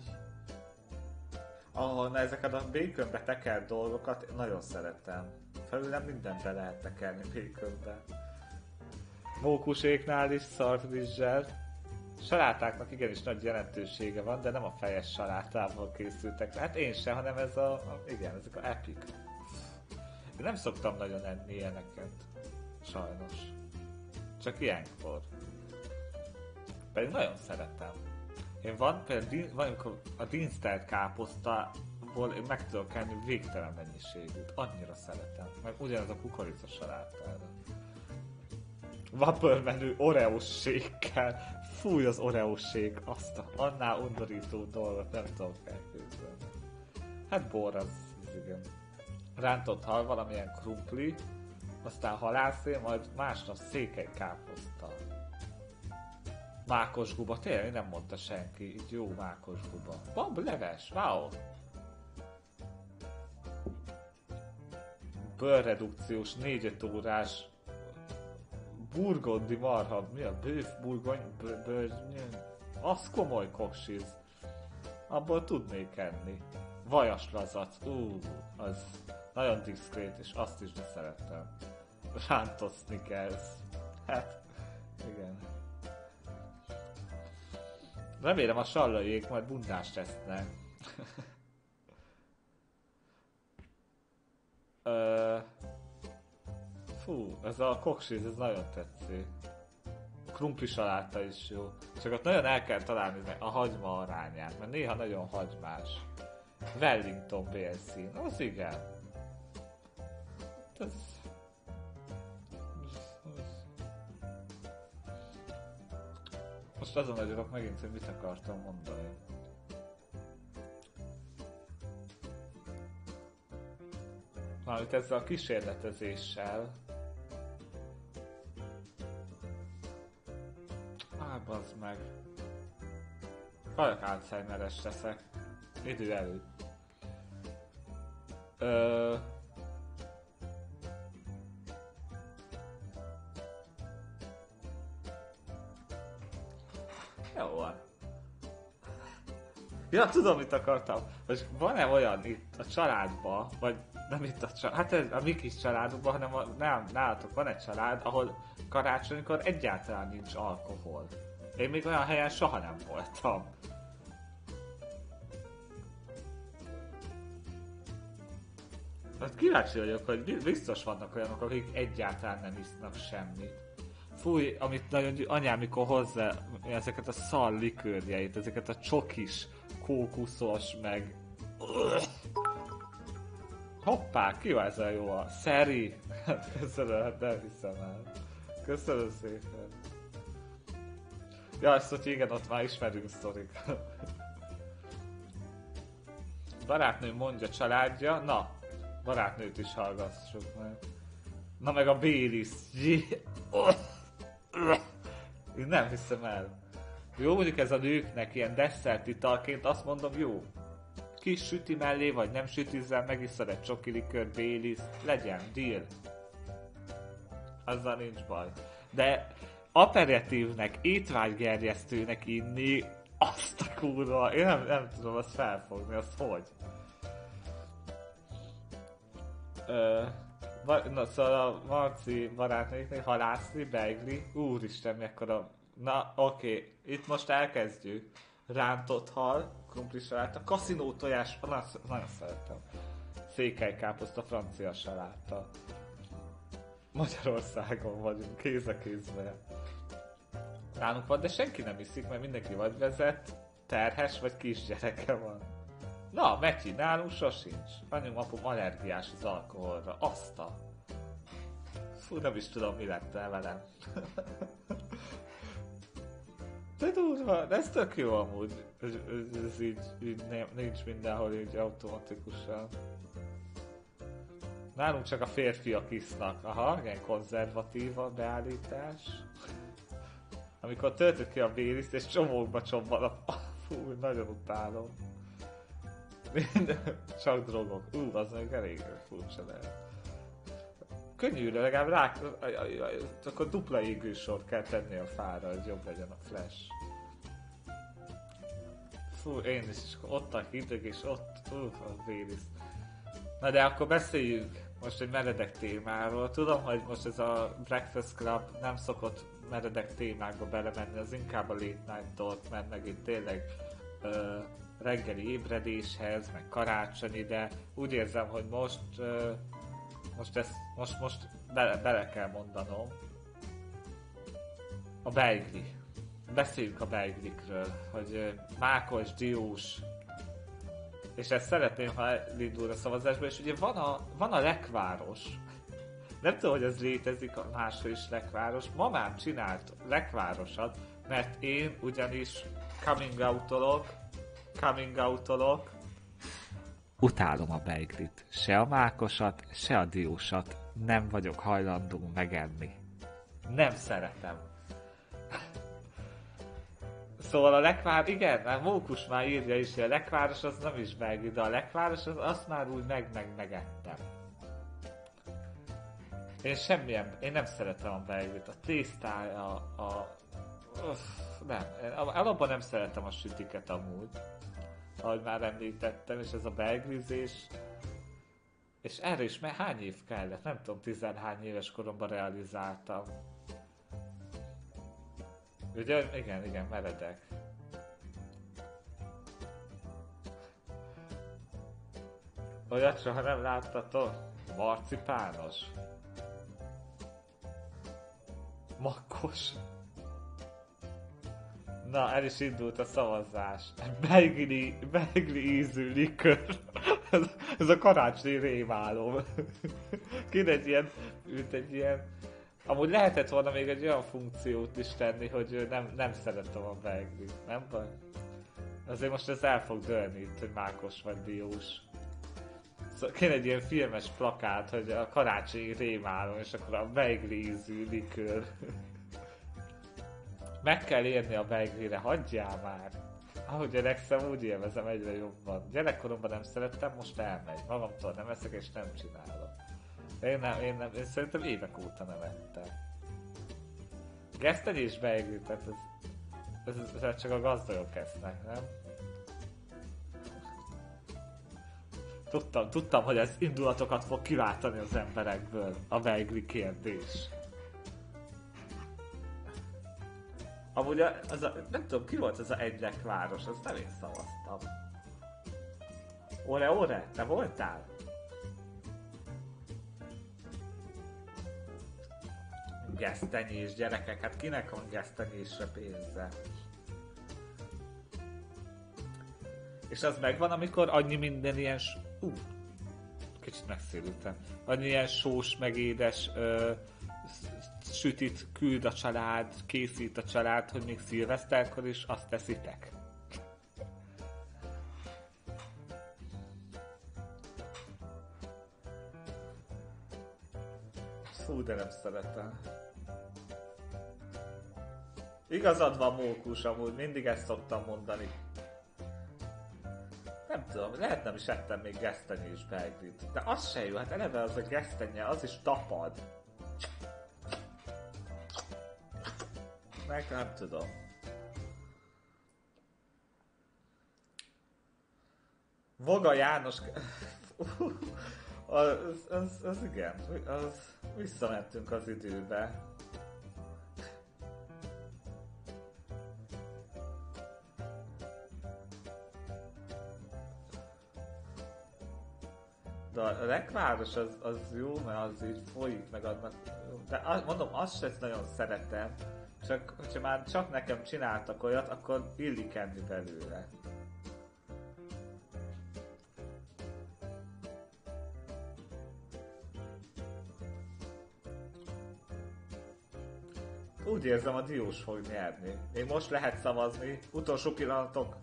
Ah, na ezeket a békönbe tekert dolgokat nagyon szeretem. Felül nem mindent be lehet tekerni békönbe. Mókuséknál is szarvizsel. Salátáknak igenis nagy jelentősége van, de nem a fejes salátából készültek. Hát én sem, hanem ez a, a igen, ezek a epic. Én nem szoktam nagyon enni ilyeneket. Sajnos. Csak ilyenkor. Pedig nagyon szeretem. Én van például van, a dinsztelt káposztából én meg tudok enni végtelen mennyiségűt. Annyira szeretem. Meg ugyanaz a kukorica salátára. Vapor menü oreós. Fúj az oreós azt a, annál undorító dolgot nem tudok elképzelni. Hát bor az, az igen. Rántott hal, valamilyen krumpli, aztán halászé, majd másnap székely káposzta. Mákos guba, tényleg nem mondta senki, itt jó mákos guba. Van leves, wow! Bőrredukciós 4 órás burgondi marha, mi a bőf burgony, bő, bő, az komoly koksiz. Abból tudnék enni. Vajas lazac, ú, az nagyon diszkrét, és azt is de szeretem. Rántott Snickers. Hát, igen. Remélem a sallaiék majd bundást tesznek. Ö... Fú, ez a koksiz, ez nagyon tetszik. Krumpli saláta is jó. Csak ott nagyon el kell találni a hagyma arányát, mert néha nagyon hagymás. Wellington bélszín, az igen. Ez... Most azon vagyok megint, hogy mit akartam mondani. Valamit ezzel a kísérletezéssel. Á, bazd meg. Kajak Alzheimeres leszek. Idő előtt. Ö... Van. Ja, tudom, mit akartam. Most van-e olyan itt a családban, vagy nem itt a család, hát ez a mi kis családunkban, hanem a, nem, nálatok van egy család, ahol karácsonykor egyáltalán nincs alkohol. Én még olyan helyen soha nem voltam. Hát kíváncsi vagyok, hogy biztos vannak olyanok, akik egyáltalán nem isznak semmit. Fúj, amit nagyon anyám, mikor hozzá ezeket a szal likőrjeit, ezeket a csokis, kókuszos, meg... Hoppá, ki van ez a jó a szeri? Köszönöm, hát nem hiszem el. Köszönöm szépen. Ja, ezt hogy igen, ott már ismerünk sztorik. Barátnő mondja családja, na, barátnőt is hallgassuk meg. Na meg a Bélis. Én nem hiszem el. Jó, mondjuk ez a nőknek ilyen desszert italként, azt mondom, jó. Kis süti mellé, vagy nem sütizzel, megiszod egy csoki likör, Bélis, legyen, deal. Azzal nincs baj. De aperitívnek, étvágygerjesztőnek inni, azt a kurva, én nem, nem tudom azt felfogni, azt hogy. Ö, na szóval a Marci barátnőknek halászni, beigli, úristen mekkora, na oké, okay. itt most elkezdjük. Rántott hal, krumpli saláta, kaszinó tojás, na, nagyon szeretem. Székely káposzta, francia saláta. Magyarországon vagyunk, kéz a kézbe. Nálunk van, de senki nem iszik, mert mindenki vagy vezet, terhes, vagy kisgyereke van. Na, Meki, nálunk sosincs. Anyum, apum allergiás az alkoholra. Azt a... Fú, nem is tudom, mi lett el velem. De durva, de ez tök jó amúgy. Ez, ez, így, így nincs mindenhol így automatikusan. Nálunk csak a férfiak isznak. Aha, ilyen konzervatív a beállítás. Amikor töltök ki a bériszt és csomókba csobban a... Fú, nagyon utálom. Csak drogok. Ú, az meg elég furcsa lehet. Könnyű, de legalább rá, akkor dupla égősor kell tenni a fára, hogy jobb legyen a flash. Fú, én is, és ott a hideg, és ott, ú, a véris. Na de akkor beszéljünk most egy meredek témáról. Tudom, hogy most ez a Breakfast Club nem szokott meredek témákba belemenni, az inkább a late night mert meg itt tényleg ö, reggeli ébredéshez, meg karácsonyi, de úgy érzem, hogy most most ezt, most, most bele, bele kell mondanom. A beigli. Beszéljünk a beiglikről, hogy mákos, diós, és ezt szeretném, ha elindul a szavazásba, és ugye van a, van a lekváros, nem tudom, hogy ez létezik máshol is lekváros. Mamám csinált lekvárosat, mert én ugyanis coming out coming out Utálom a beiglit. Se a mákosat, se a diósat nem vagyok hajlandó megenni. Nem szeretem. Szóval a lekvár, igen, már Mókus már írja is, hogy a lekváros az nem is beigli, de a lekváros az azt már úgy meg, meg megettem. Én semmilyen, én nem szeretem a beiglit. A tésztája, a... a uff, nem, alapban nem szeretem a sütiket amúgy ahogy már említettem, és ez a belgrizés, és erre is mert hány év kellett? Nem tudom, tizenhány éves koromban realizáltam. Ugye? Igen, igen, meredek. Olyat soha nem láttatok? Marcipános. Makkos. Na, el is indult a szavazás. Beigli, beigli ízű likör. ez, ez a karácsonyi rémálom. Kéne egy ilyen, ült egy ilyen... Amúgy lehetett volna még egy olyan funkciót is tenni, hogy nem, nem szeretem a beiglit, nem baj? Azért most ez el fog dőlni itt, hogy mákos vagy diós. Szóval kéne egy ilyen filmes plakát, hogy a karácsonyi rémálom, és akkor a beigrízű likőr. Meg kell érni a beigrire, hagyjál már! Ahogy öregszem, úgy élvezem egyre jobban. Gyerekkoromban nem szerettem, most elmegy. Magamtól nem eszek és nem csinálom. Én nem, én nem, én szerintem évek óta nem ettem. Gesztenyés beigri, tehát ez, ez, ez, csak a gazdagok esznek, nem? Tudtam, tudtam, hogy ez indulatokat fog kiváltani az emberekből, a beigli kérdés. Amúgy az a, nem tudom, ki volt ez a egyek város, azt nem én szavaztam. Ore, ore, te voltál? Gesztenyés gyerekek, hát kinek van gesztenyésre pénze? És az megvan, amikor annyi minden ilyen... Ú, kicsit megszélültem. Annyi ilyen sós, meg édes ö, sütit küld a család, készít a család, hogy még szilveszterkor is azt teszitek. Fú, de nem szeretem. Igazad van, Mókus, amúgy mindig ezt szoktam mondani. Nem tudom, lehet nem is ettem még gesztenyés beiglit. De az se jó, hát eleve az a gesztenye, az is tapad. Meg nem tudom. Voga János... az, az, az igen, az visszamentünk az időbe. De a lekváros az, az jó, mert az így folyik, meg adnak... De mondom, azt sem nagyon szeretem, csak, hogyha már csak nekem csináltak olyat, akkor illik enni belőle. Úgy érzem, a Diós fog nyerni. Még most lehet szavazni, utolsó pillanatok.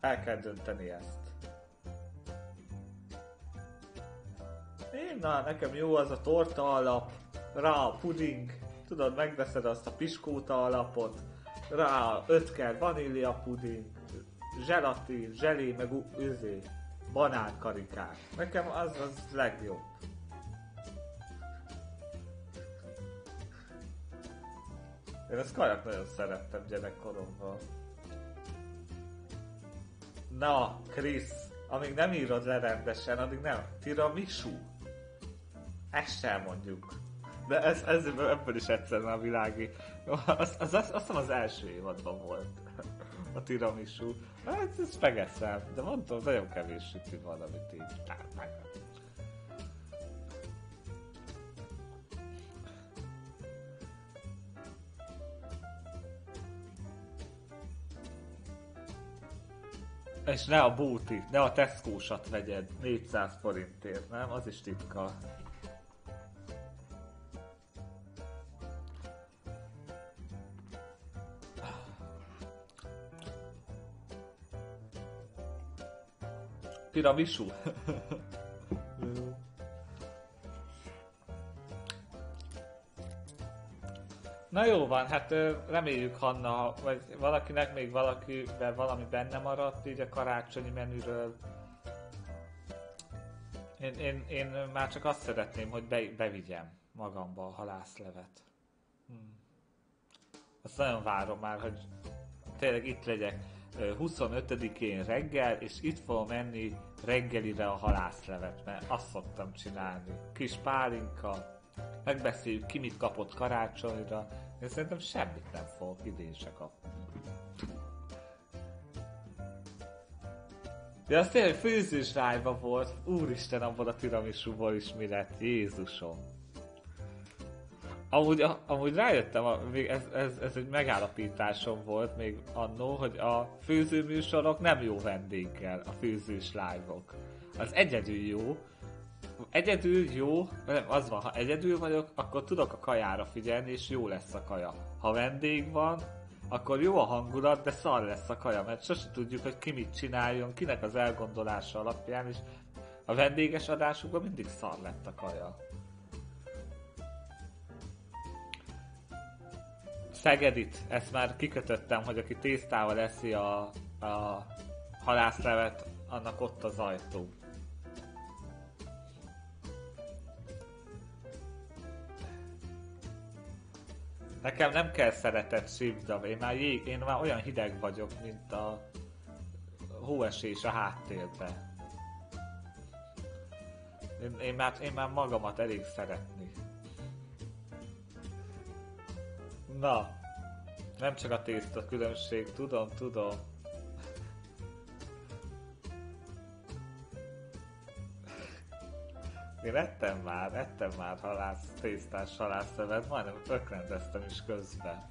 El kell dönteni ezt. Én, na, nekem jó az a torta alap, rá a puding, tudod, megveszed azt a piskóta alapot, rá ötker vanília puding, zselatin, zselé, meg üzé, banánkarikák. Nekem az az legjobb. Én ezt kajak nagyon szerettem gyerekkoromban. Na, Krisz, amíg nem írod le rendesen, addig nem. Tiramisu. Ezt sem mondjuk. De ez, ez ebből is egyszer a világi. Az, az, az, azt az első évadban volt. A tiramisu. Hát ezt megeszem, de mondtam, nagyon kevés sütű van, amit így. És ne a búti, ne a Tesco-sat vegyed 400 forintért, nem? Az is titka. Tiramisu. Na jó van, hát reméljük Hanna, vagy valakinek még valakiben valami benne maradt így a karácsonyi menüről. Én, én, én már csak azt szeretném, hogy be, bevigyem magamba a halászlevet. Hmm. Azt nagyon várom már, hogy tényleg itt legyek 25-én reggel, és itt fogom menni reggelire a halászlevet, mert azt szoktam csinálni. Kis pálinka, megbeszéljük ki mit kapott karácsonyra, én szerintem semmit nem fogok idén se kapni. De az tényleg főzős rájba volt, úristen abból a tiramisúból is mi lett, Jézusom. Amúgy, amúgy rájöttem, még ez, ez, ez egy megállapításom volt még annó, hogy a főzőműsorok nem jó vendéggel, a főzős live-ok. Az egyedül jó, egyedül jó, nem, az van, ha egyedül vagyok, akkor tudok a kajára figyelni, és jó lesz a kaja. Ha vendég van, akkor jó a hangulat, de szar lesz a kaja, mert sose tudjuk, hogy ki mit csináljon, kinek az elgondolása alapján, és A vendéges adásukban mindig szar lett a kaja. Szegedit, ezt már kikötöttem, hogy aki tésztával eszi a, a halászlevet, annak ott az ajtó. Nekem nem kell szeretett sívdam, én már, jég, én már olyan hideg vagyok, mint a hóesés a háttérben. Én, én, már, én már magamat elég szeretni. Na, nem csak a tészta különbség, tudom, tudom. Én ettem már, ettem már halász, tésztás halászszövet, majdnem ökrendeztem is közben.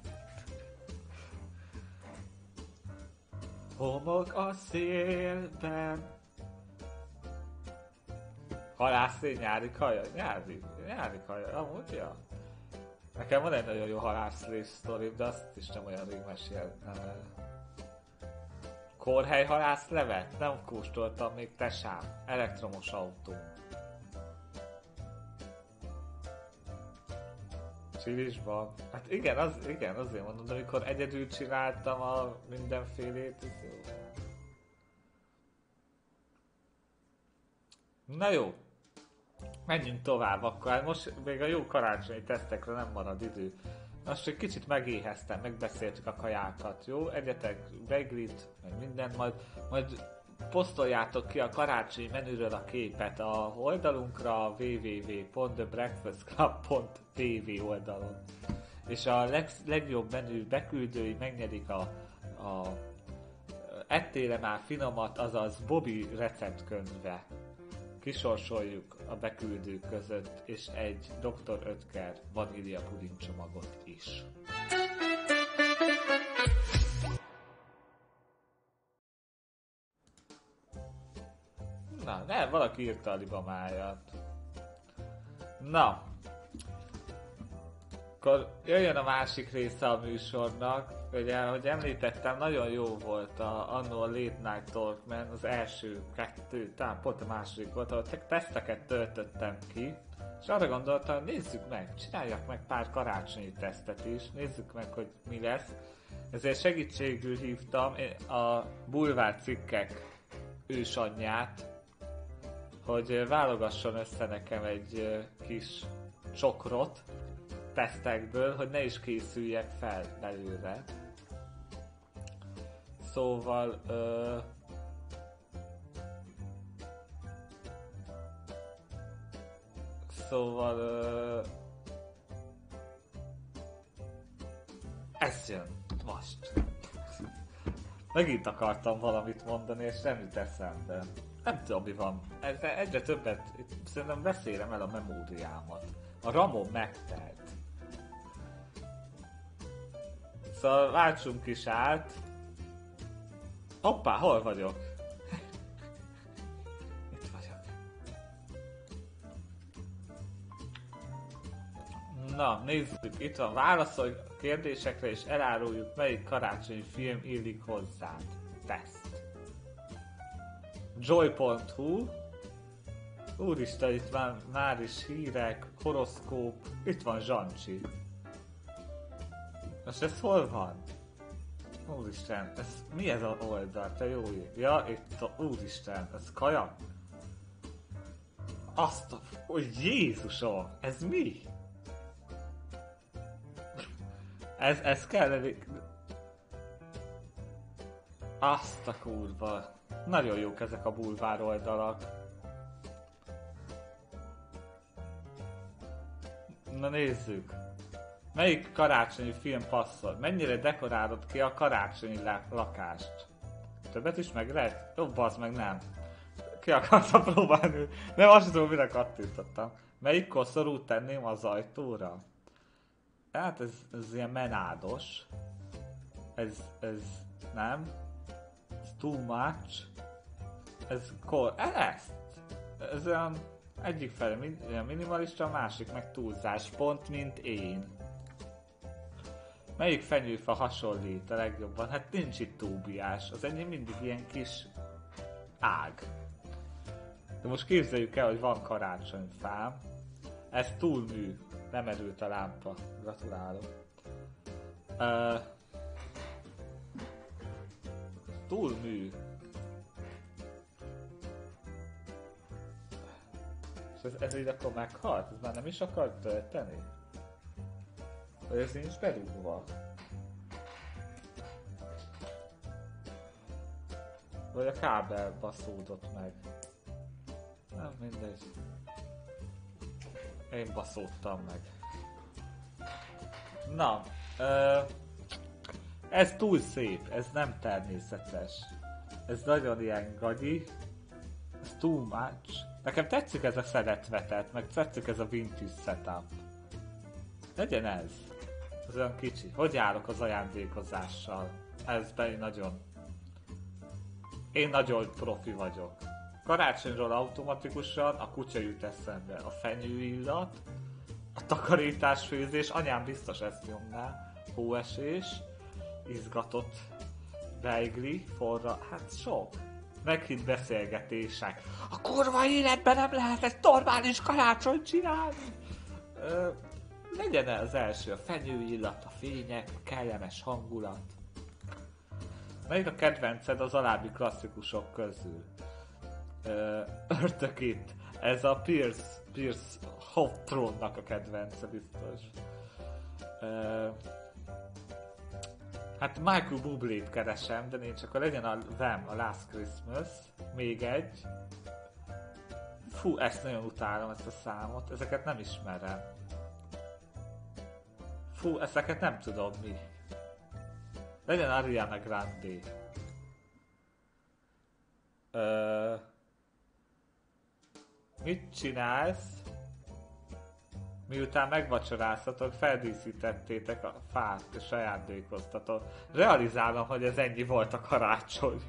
Homok a szélben. Halászé nyári kaja? Nyári, nyári kaja, amúgy ja. Nekem van egy nagyon jó halászlés sztori, de azt is nem olyan rég meséltem el. Korhely halászlevet? Nem kóstoltam még tesám. Elektromos autó. Csilisban. Hát igen, az, igen, azért mondom, de amikor egyedül csináltam a mindenfélét, ez jó. Na jó, menjünk tovább akkor. Hát most még a jó karácsonyi tesztekre nem marad idő. Most egy kicsit megéheztem, megbeszéltük a kajákat, jó? Egyetek beglit, meg mindent, majd, majd posztoljátok ki a karácsonyi menüről a képet a oldalunkra www.thebreakfastclub.tv oldalon. És a leg, legjobb menü beküldői megnyerik a, a ettéle már finomat, azaz Bobby receptkönyve. Kisorsoljuk a beküldők között, és egy Dr. Ötker vanília puding csomagot is. Na, ne, valaki írta a libamáját. Na. Akkor jöjjön a másik része a műsornak. Ugye, ahogy említettem, nagyon jó volt a, annó a Late Night Talkman, az első kettő, talán pont a második volt, ahol teszteket töltöttem ki, és arra gondoltam, nézzük meg, csináljak meg pár karácsonyi tesztet is, nézzük meg, hogy mi lesz. Ezért segítségül hívtam a bulvár cikkek ősanyját, hogy válogasson össze nekem egy kis csokrot tesztekből, hogy ne is készüljek fel belőle. Szóval... Ö, szóval... Ö, ez jön most. Megint akartam valamit mondani, és nem jut eszembe. Nem tudom, mi van. Egyre többet, szerintem beszélem el a memóriámat. A ramom megtelt. Szóval váltsunk is át. Hoppá, hol vagyok? Itt vagyok. Na, nézzük, itt van, válaszolj a kérdésekre és eláruljuk, melyik karácsonyi film illik hozzád. Teszt joy.hu Úristen, itt van már is hírek, horoszkóp, itt van Zsancsi. Most ez hol van? Úristen, ez mi ez a oldal, te jó ég? Ja, itt a, úristen, ez kaja? Azt a... Hogy Jézusom, ez mi? Ez, ez kell elég... Azt a kurva. Nagyon jók ezek a bulvár oldalak. Na nézzük. Melyik karácsonyi film passzol? Mennyire dekorálod ki a karácsonyi lakást? Többet is meg lehet? Jó, bazd meg nem. Ki akartam próbálni? Nem, azt tudom, mire kattintottam. Melyik koszorút tenném az ajtóra? Hát ez, ez ilyen menádos. Ez, ez nem too much. Ez kor... Ezt! Ez olyan egyik felé min, minimalista, a másik meg túlzás, pont mint én. Melyik fenyőfa hasonlít a legjobban? Hát nincs itt túlbiás, az enyém mindig ilyen kis ág. De most képzeljük el, hogy van karácsonyfám. Ez túlmű. Nem erült a lámpa. Gratulálok. Uh, túlmű. És ez, ez így akkor meghalt? Ez már nem is akar tölteni? Vagy ez nincs berúgva? Vagy a kábel baszódott meg. Nem mindegy. Én baszódtam meg. Na, ö, ez túl szép, ez nem természetes. Ez nagyon ilyen gagyi. Ez too much. Nekem tetszik ez a szeretvetet, meg tetszik ez a vintage setup. Legyen ez. Ez olyan kicsi. Hogy járok az ajándékozással? Ez pedig nagyon... Én nagyon profi vagyok. Karácsonyról automatikusan a kutya jut eszembe. A fenyőillat, a takarításfőzés, anyám biztos ezt nyomná. Hóesés, izgatott beigli, forra, hát sok. Meghitt beszélgetések. A kurva életben nem lehet egy normális karácsony csinálni. Ö, legyen az első a fenyőillat, a fények, a kellemes hangulat. Melyik a kedvenced az alábbi klasszikusok közül? Örtökít. Ez a Pierce, Pierce Hawthorne-nak a kedvence biztos. Ö, hát Michael Bublé-t keresem, de nincs, akkor legyen a Them, a Last Christmas. Még egy. Fú, ezt nagyon utálom, ezt a számot. Ezeket nem ismerem. Fú, ezeket nem tudom mi. Legyen Ariana Grande. Ö... Mit csinálsz? Miután megvacsoráztatok, feldíszítettétek a fát és ajándékoztatok. Realizálom, hogy ez ennyi volt a karácsony.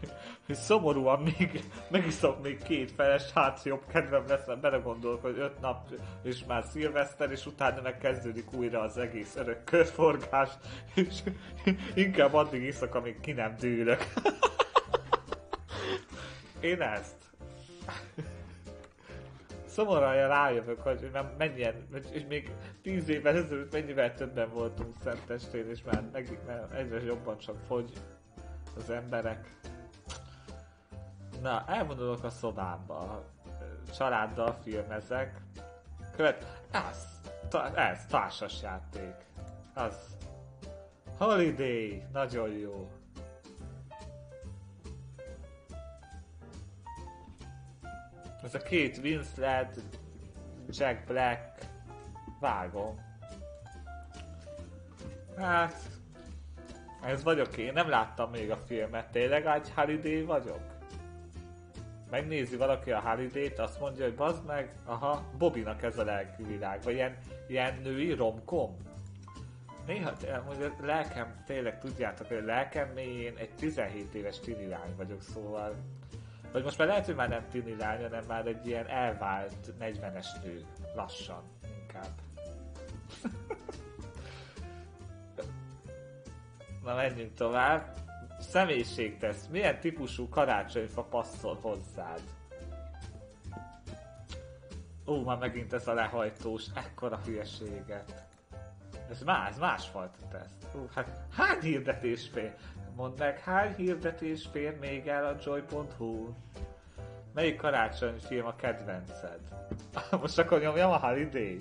És szomorúan még megiszok még két feles, hát jobb kedvem lesz, mert belegondolok, hogy öt nap és már szilveszter, és utána meg kezdődik újra az egész örök körforgás, és inkább addig iszok, amíg ki nem dűlök. Én ezt szomorúan rájövök, hogy mennyien, és még tíz évvel ezelőtt mennyivel többen voltunk Szentestén, és már, meg, egyre jobban csak fogy az emberek. Na, elvonulok a szobámba. Családdal filmezek. Követ... Ez, ta, ez, társas játék. Az. Holiday, nagyon jó. Ez a két Winslet, Jack Black, vágom. Hát, ez vagyok én, nem láttam még a filmet, tényleg egy Holiday vagyok? Megnézi valaki a Holiday-t, azt mondja, hogy bazd meg, aha, Bobinak ez a lelki világ, vagy ilyen, ilyen női romkom. Néha, a lelkem, tényleg tudjátok, hogy a lelkem mélyén egy 17 éves tini lány vagyok, szóval vagy most már lehet, hogy már nem tini lány, hanem már egy ilyen elvált 40-es nő. Lassan, inkább. Na menjünk tovább. Személyiségtesz. Milyen típusú karácsonyfa passzol hozzád? Ó, már megint ez a lehajtós, ekkora hülyeséget. Ez más, ez másfajta teszt. Ó, hát hány hirdetés fél? Mondd meg, hány hirdetés fér még el a joy.hu? Melyik karácsonyfilm a kedvenced? Most akkor nyomjam a holiday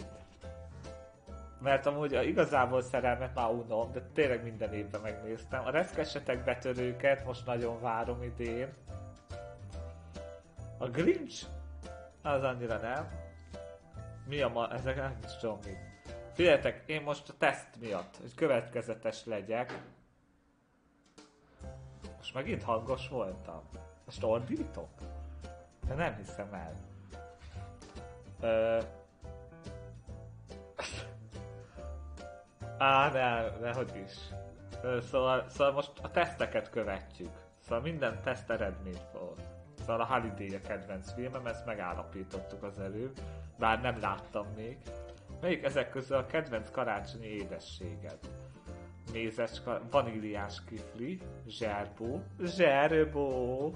Mert amúgy a igazából szerelmet már unom, de tényleg minden évben megnéztem. A reszkesetek betörőket most nagyon várom idén. A Grinch? Az annyira nem. Mi a ma... Ezek nem is tudom. Figyeljetek, én most a teszt miatt, hogy következetes legyek, most megint hangos voltam. Most ordítok? De nem hiszem el. Ö... Á, ne, nehogy is. Szóval, szóval most a teszteket követjük. Szóval minden teszt eredményt volt. Szóval a Holiday a kedvenc filmem, ezt megállapítottuk az előbb, bár nem láttam még. Melyik ezek közül a kedvenc karácsonyi édességed? Mézecska, vaníliás kifli, zserbó, zserbó,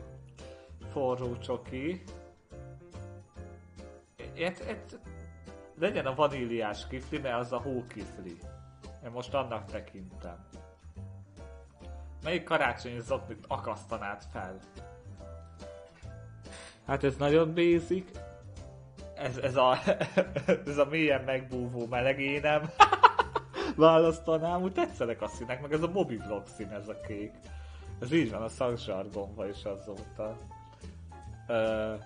forró csoki, ilyet, ilyet, legyen a vaníliás kifli, mert az a hókifli. Én most annak tekintem. Melyik karácsonyi zoknit akasztanád fel? Hát ez nagyon basic. Ez, ez a, ez a mélyen megbúvó melegénem. Választanám, úgy tetszenek a színek, meg ez a Bobby Vlog szín, ez a kék. Ez így van a szakzsargonban is azóta. Uh,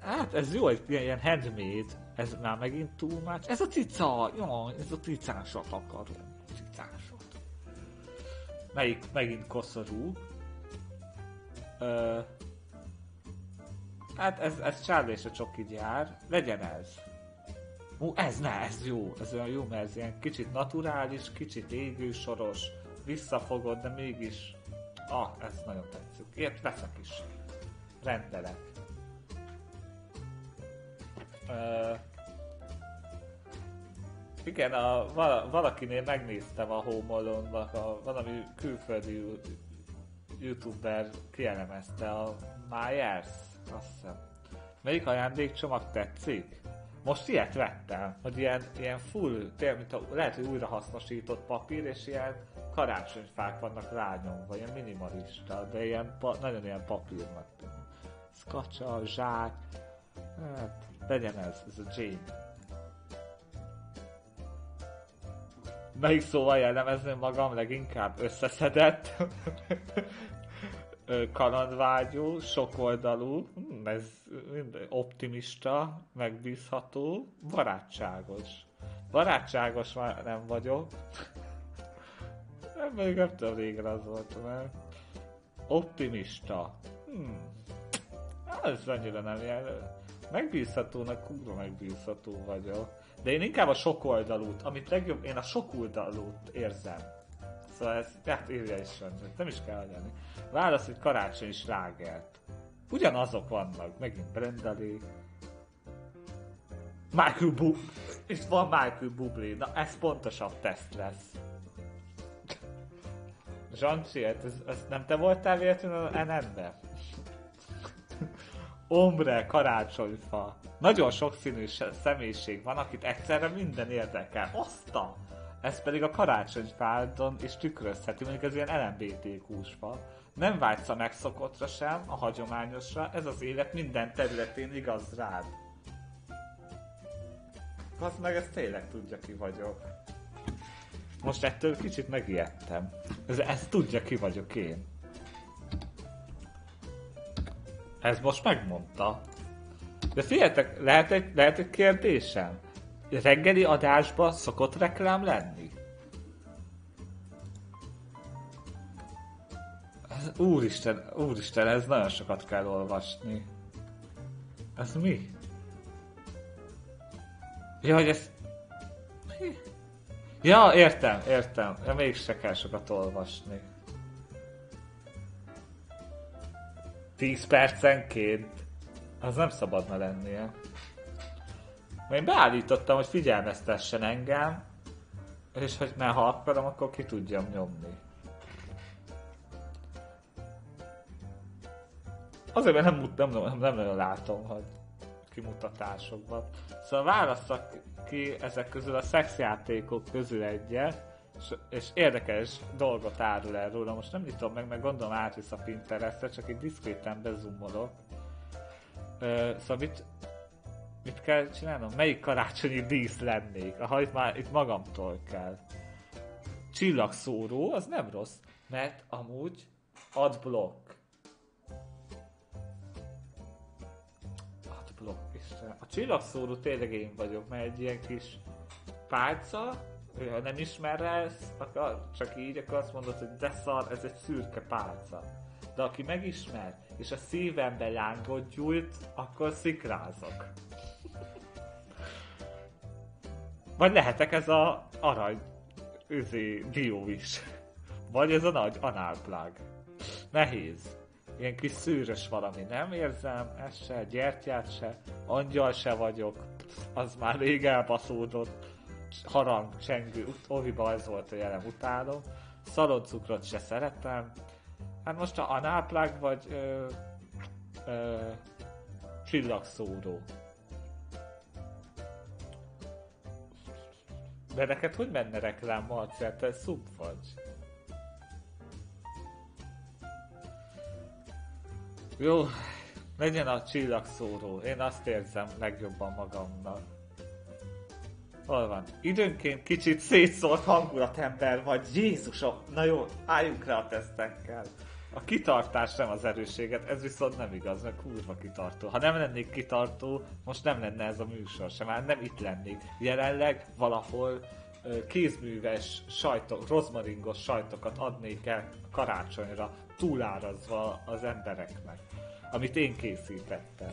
hát ez jó, egy ilyen, handmade. Ez már megint túl much. Ez a cica! Jó, ez a cicásat akarom. Cicásat. Melyik megint koszorú? Uh, hát ez, ez Charlie és a Csoki gyár. Legyen ez. Ú, ez ne, ez jó. Ez olyan jó, mert ez ilyen kicsit naturális, kicsit égősoros, visszafogod, de mégis... Ah, ez nagyon tetszik. Ilyet veszek is. Rendelek. Uh, igen, a, valakinél megnéztem a Home alone a valami külföldi youtuber kielemezte a Myers, azt hiszem. Melyik ajándékcsomag tetszik? Most ilyet vettem, hogy ilyen, ilyen full, tényleg, mint a, lehet, hogy újra hasznosított papír, és ilyen karácsonyfák vannak rányomva, ilyen minimalista, de ilyen, pa, nagyon ilyen papírnak. Skacsa, zsák, hát legyen ez, ez a Jane. Melyik szóval jellemezném magam leginkább összeszedett, kalandvágyú, sokoldalú, hm, ez optimista, megbízható, barátságos. Barátságos már nem vagyok. Nem, még nem tudom, régen az volt, mert optimista. Hmm. Ez annyira nem jel. Megbízhatónak, kurva megbízható vagyok. De én inkább a sokoldalút, amit legjobb, én a sokoldalút érzem. Szóval ez, hát írja is van, nem is kell adni. Válasz egy karácsonyi slágert. Ugyanazok vannak, megint Brendali. Michael Bub... És van Michael Bublé, na ez pontosabb teszt lesz. Zsancsi, hát ez, ez nem te voltál véletlenül a NN-be? Ombre, karácsonyfa. Nagyon sokszínű személyiség van, akit egyszerre minden érdekel. Oszta! Ez pedig a karácsonyfádon is tükrözheti, mondjuk ez ilyen LMBTQ-sfa. Nem vágysz a megszokottra sem, a hagyományosra, ez az élet minden területén igaz rád. Az meg ezt tényleg tudja ki vagyok. Most ettől kicsit megijedtem. Ez, ez tudja ki vagyok én. Ez most megmondta. De figyeljetek, lehet egy, lehet egy kérdésem? Reggeli adásban szokott reklám lenni? Úristen, úristen, ez nagyon sokat kell olvasni. Ez mi? Ja, hogy ez... Ja, értem, értem. Ja, mégse kell sokat olvasni. 10 percenként, az nem szabadna lennie. Mert én beállítottam, hogy figyelmeztessen engem, és hogy már ha akarom, akkor ki tudjam nyomni. Azért, mert nem, nem, nem, nem nagyon látom, hogy kimutatásokban. Szóval válasszak ki ezek közül a szexjátékok közül egyet, és, és érdekes dolgot árul el róla. Most nem nyitom meg, mert gondolom átvisz a Pinterestre, csak egy diszkréten bezumolok. Szóval mit, mit kell csinálnom? Melyik karácsonyi dísz lennék? Aha, itt már itt magamtól kell. Csillagszóró, az nem rossz, mert amúgy adblock. Adblock, Isten. A csillagszóró tényleg én vagyok, mert egy ilyen kis pálca, ha nem ismer rá ezt, akkor csak így, akkor azt mondod, hogy de szar, ez egy szürke pálca. De aki megismer, és a szívembe lángot gyújt, akkor szikrázok. Vagy lehetek ez a arany üzé, dió is. Vagy ez a nagy análplág. Nehéz. Ilyen kis szűrös valami, nem érzem, ez se, gyertyát se, angyal se vagyok, az már rég elbaszódott harang, csengő, oviba ez volt a jelen, utálom. Szaloncukrot se szeretem. Hát most a anáplág vagy ö, ö, csillagszóró. De neked hogy menne reklám, Marcel? Hát te szub vagy. Jó, legyen a csillagszóró. Én azt érzem legjobban magamnak. Hol van? Időnként kicsit szétszólt hangulatember vagy. Jézusom! Na jó, álljunk rá a tesztekkel. A kitartás nem az erősséget, ez viszont nem igaz, mert kurva kitartó. Ha nem lennék kitartó, most nem lenne ez a műsor sem, már nem itt lennék. Jelenleg valahol kézműves sajtok, rozmaringos sajtokat adnék el karácsonyra, túlárazva az embereknek, amit én készítettem.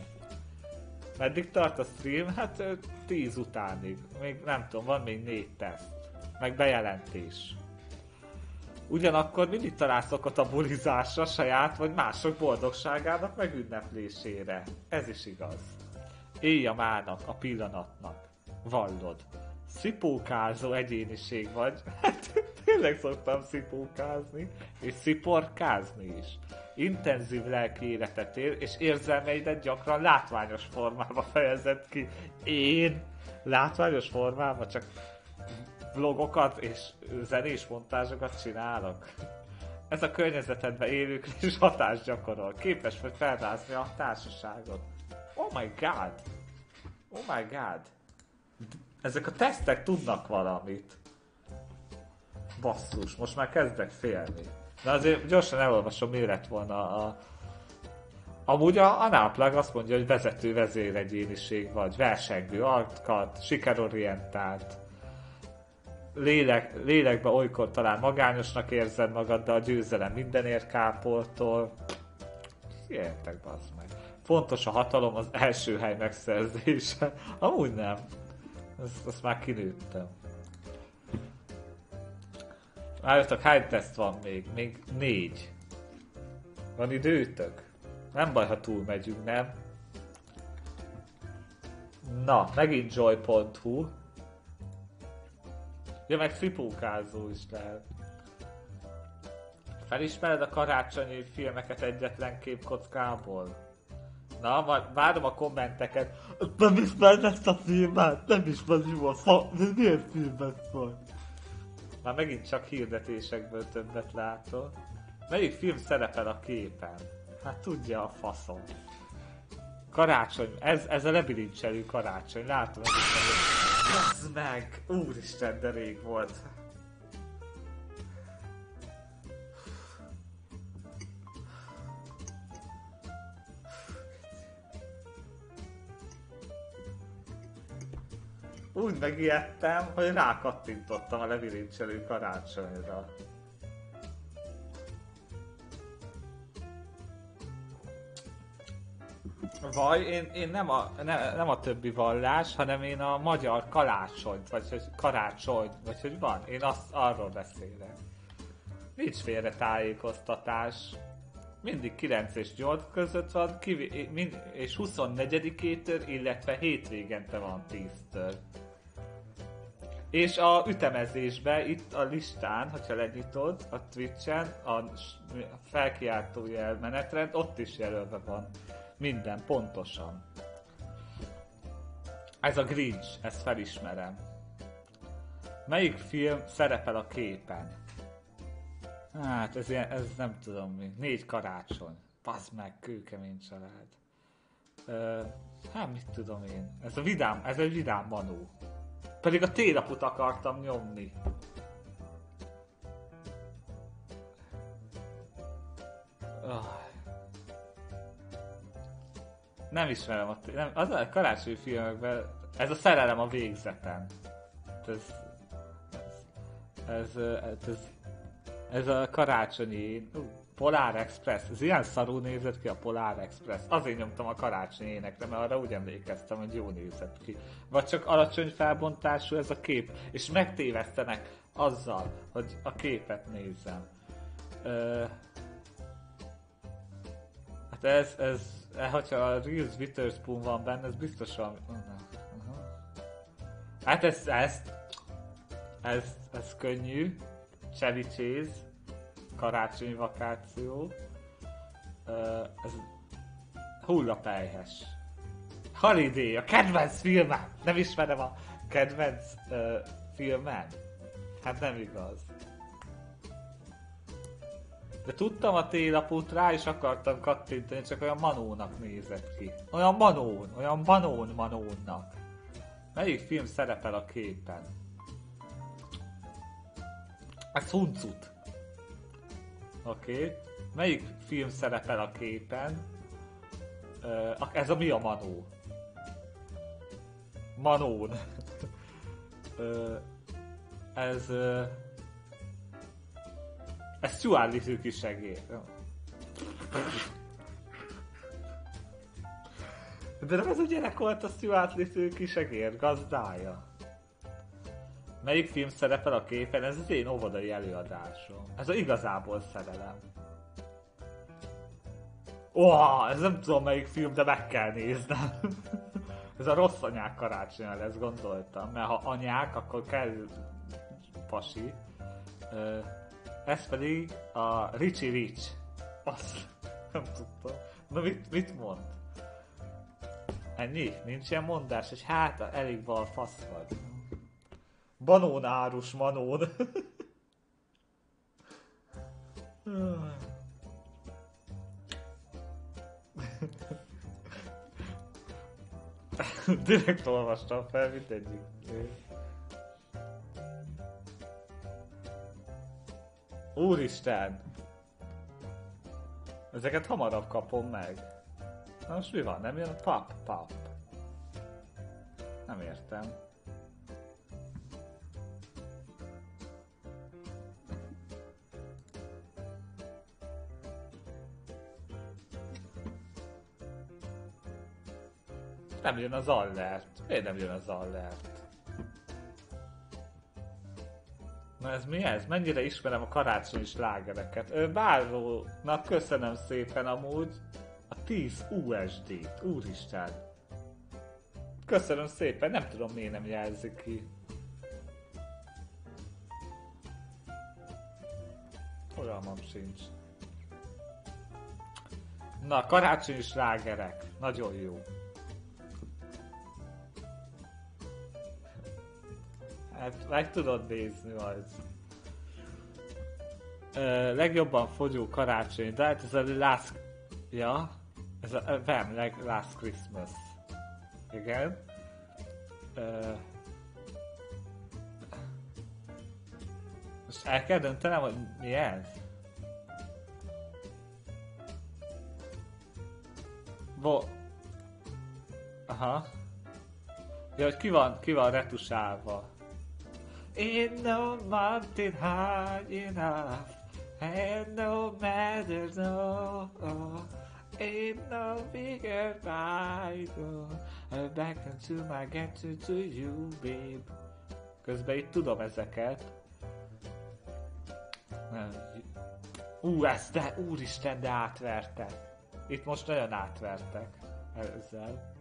Meddig tart a stream? Hát 10 utánig. Még nem tudom, van még négy teszt. Meg bejelentés. Ugyanakkor mindig találsz okot a bulizásra saját vagy mások boldogságának meg ünneplésére. Ez is igaz. Élj a mának, a pillanatnak. Vallod. Szipókázó egyéniség vagy. Hát tényleg szoktam szipókázni, és sziporkázni is. Intenzív lelki életet él, és érzelmeidet gyakran látványos formába fejezett ki. Én látványos formába csak vlogokat és zenés montázsokat csinálok. Ez a környezetedben élők és hatást gyakorol. Képes vagy felrázni a társaságot. Oh my god! Oh my god! Ezek a tesztek tudnak valamit. Basszus, most már kezdek félni. De azért gyorsan elolvasom, mi lett volna a... Amúgy a, a náplag azt mondja, hogy vezető vezéregyéniség vagy, versengő, artkat, sikerorientált, lélek, lélekbe olykor talán magányosnak érzed magad, de a győzelem mindenért kápoltól. Ilyenek, bazd meg. Fontos a hatalom, az első hely megszerzése. Amúgy nem. Ezt, ezt már kinőttem. Várjatok, hány teszt van még? Még négy. Van időtök? Nem baj, ha túl megyünk, nem? Na, megint joy.hu. Ja, meg szipókázó is lehet. Felismered a karácsonyi filmeket egyetlen képkockából? Na, majd várom a kommenteket. Nem ismered ezt a filmet? Nem ismered jó a fa... Milyen filmet van? Már megint csak hirdetésekből többet látok. Melyik film szerepel a képen? Hát tudja a faszom. Karácsony, ez, ez a lebilincselő karácsony, látom. Ez meg! Úristen, de rég volt. Úgy megijedtem, hogy rákattintottam a levilincselő karácsonyra. Vaj, én, én nem, a, ne, nem a többi vallás, hanem én a magyar kalácsonyt, vagy hogy karácsony, vagy hogy van, én azt arról beszélek. Nincs félre tájékoztatás. Mindig 9 és 8 között van, kivi, mind, és 24-től, illetve hétvégente van 10-től. És a ütemezésbe, itt a listán, hogyha lenyitod a Twitch-en, a felkiáltójel menetrend, ott is jelölve van minden, pontosan. Ez a Grinch, ezt felismerem. Melyik film szerepel a képen? Hát, ez, ilyen, ez nem tudom mi. Négy karácsony. Pasz meg, kőkemény család. Ö, hát mit tudom én. Ez a vidám, ez egy vidám manó. Pedig a télaput akartam nyomni. Oh. Nem ismerem a... Nem, az a karácsonyi filmekben... Ez a szerelem a végzeten. Ez... Ez... Ez... Ez, ez, ez a karácsonyi... Uh, Polar Express. Ez ilyen szarú nézett ki a Polar Express. Azért nyomtam a karácsonyi énekre, mert arra úgy emlékeztem, hogy jó nézett ki. Vagy csak alacsony felbontású ez a kép, és megtévesztenek azzal, hogy a képet nézzem. Ö... Hát ez, ez de hogyha a Reels Witherspoon van benne, ez biztosan... Uh-huh. Hát ez, ez, ez, ez könnyű. Chevy Chase, karácsonyi vakáció. Uh, ez hullapelyhes. Holiday, a kedvenc filmem! Nem ismerem a kedvenc uh, filmen? Hát nem igaz. De tudtam a télapút rá, és akartam kattintani, csak olyan manónak nézett ki. Olyan manón, olyan manón manónnak. Melyik film szerepel a képen? Ez huncut. Oké. Okay. Melyik film szerepel a képen? Ez a mi a Manó? Manón. ez... Ez Stuart Little kisegér. De nem ez a gyerek volt a Stuart Little kisegér gazdája. Melyik film szerepel a képen? Ez az én óvodai előadásom. Ez a igazából szerelem. Ó, oh, ez nem tudom melyik film, de meg kell néznem. ez a rossz anyák karácsonya lesz, gondoltam. Mert ha anyák, akkor kell pasi. Ez pedig a Richie Rich. Azt nem tudtam. Na mit, mit mond? Ennyi? Nincs ilyen mondás, és hát elég bal fasz vagy. Banónárus manón. Direkt olvastam fel, mint egyik. Úristen! Ezeket hamarabb kapom meg. Na most mi van? Nem jön a pap, pap. Nem értem. Nem jön az allert. Miért nem jön az allert? Na ez mi ez? Mennyire ismerem a karácsonyi slágereket? Bárónak köszönöm szépen amúgy a 10 USD-t. Úristen! Köszönöm szépen, nem tudom miért nem jelzik ki. Fogalmam sincs. Na, karácsonyi slágerek. Nagyon jó. Hát meg tudod nézni majd. Uh, legjobban fogyó karácsony, de hát ez a Last... Ja? Ez a Vem, like Last Christmas. Igen. Uh, most el kell döntenem, hogy mi ez? Bo... Aha. Ja, hogy ki van, ki van retusálva. Ain't no mountain high enough, and no matter no, oh, ain't no bigger Bible. Back into my get to, to you, babe. Közben itt tudom ezeket. Ú, ezt de, úristen, de átvertek. Itt most nagyon átvertek ezzel.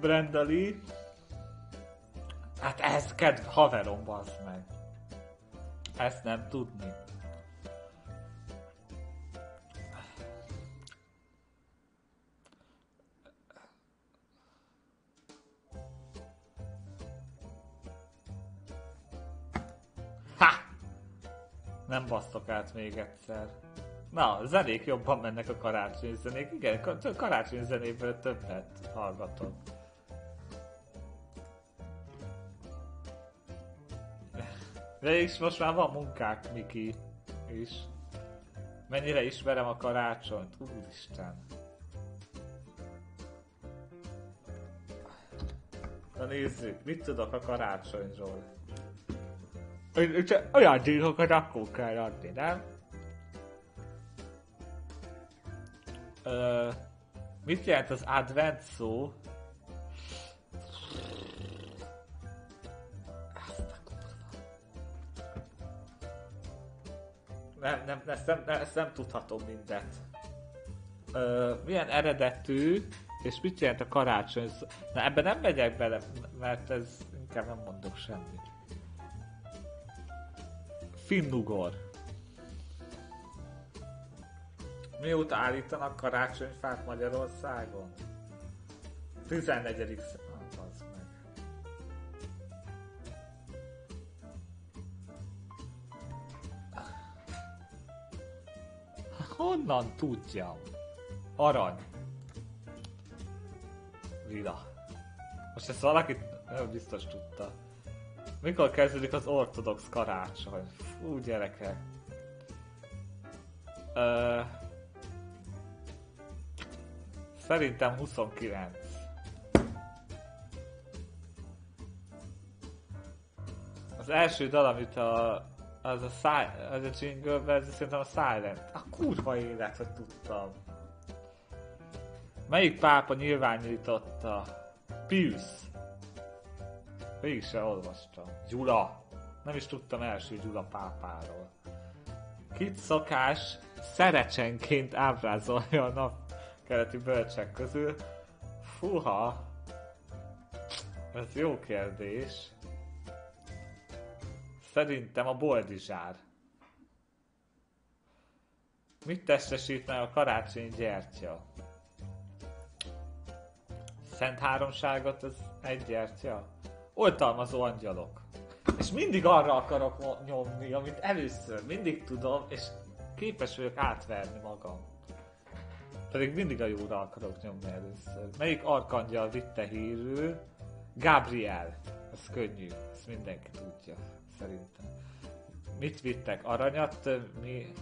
Brenda Lee. Hát ez kedv haverom, bazd meg. Ezt nem tudni. Ha! Nem basztok át még egyszer. Na, zenék jobban mennek a karácsonyi zenék. Igen, karácsonyi zenéből többet hallgatok. De és most már van munkák, Miki is. Mennyire ismerem a karácsonyt? Úristen. Na nézzük, mit tudok a karácsonyról? Olyan díjokat akkor kell adni, nem? Ö, mit jelent az advent szó? Nem, nem, ezt, nem, ezt nem tudhatom mindet. Ö, milyen eredetű, és mit jelent a karácsony? Na ebben nem megyek bele, mert ez inkább nem mondok semmit. Finnugor. Mióta állítanak karácsonyfát Magyarországon? 14. honnan tudjam? Arany. Lila. Most ezt valaki nem biztos tudta. Mikor kezdődik az ortodox karácsony? Fú, gyerekek. Ö... Szerintem 29. Az első dal, amit a, az a, si- az a jingle verzió, szerintem a Silent. A kurva élet, hogy tudtam. Melyik pápa nyilvánította? Pius. Végig se olvastam. Gyula. Nem is tudtam első Gyula pápáról. Kit szokás szerecsenként ábrázolja a nap keleti bölcsek közül? Fuha. Ez jó kérdés. Szerintem a boldizsár. Mit testesít meg a karácsonyi gyertya? Szent háromságot az egy gyertya? Oltalmazó angyalok. És mindig arra akarok nyomni, amit először mindig tudom, és képes vagyok átverni magam. Pedig mindig a jóra akarok nyomni először. Melyik arkangyal vitte hírül? Gabriel. Ez könnyű, ezt mindenki tudja, szerintem. Mit vittek? Aranyat? Mi?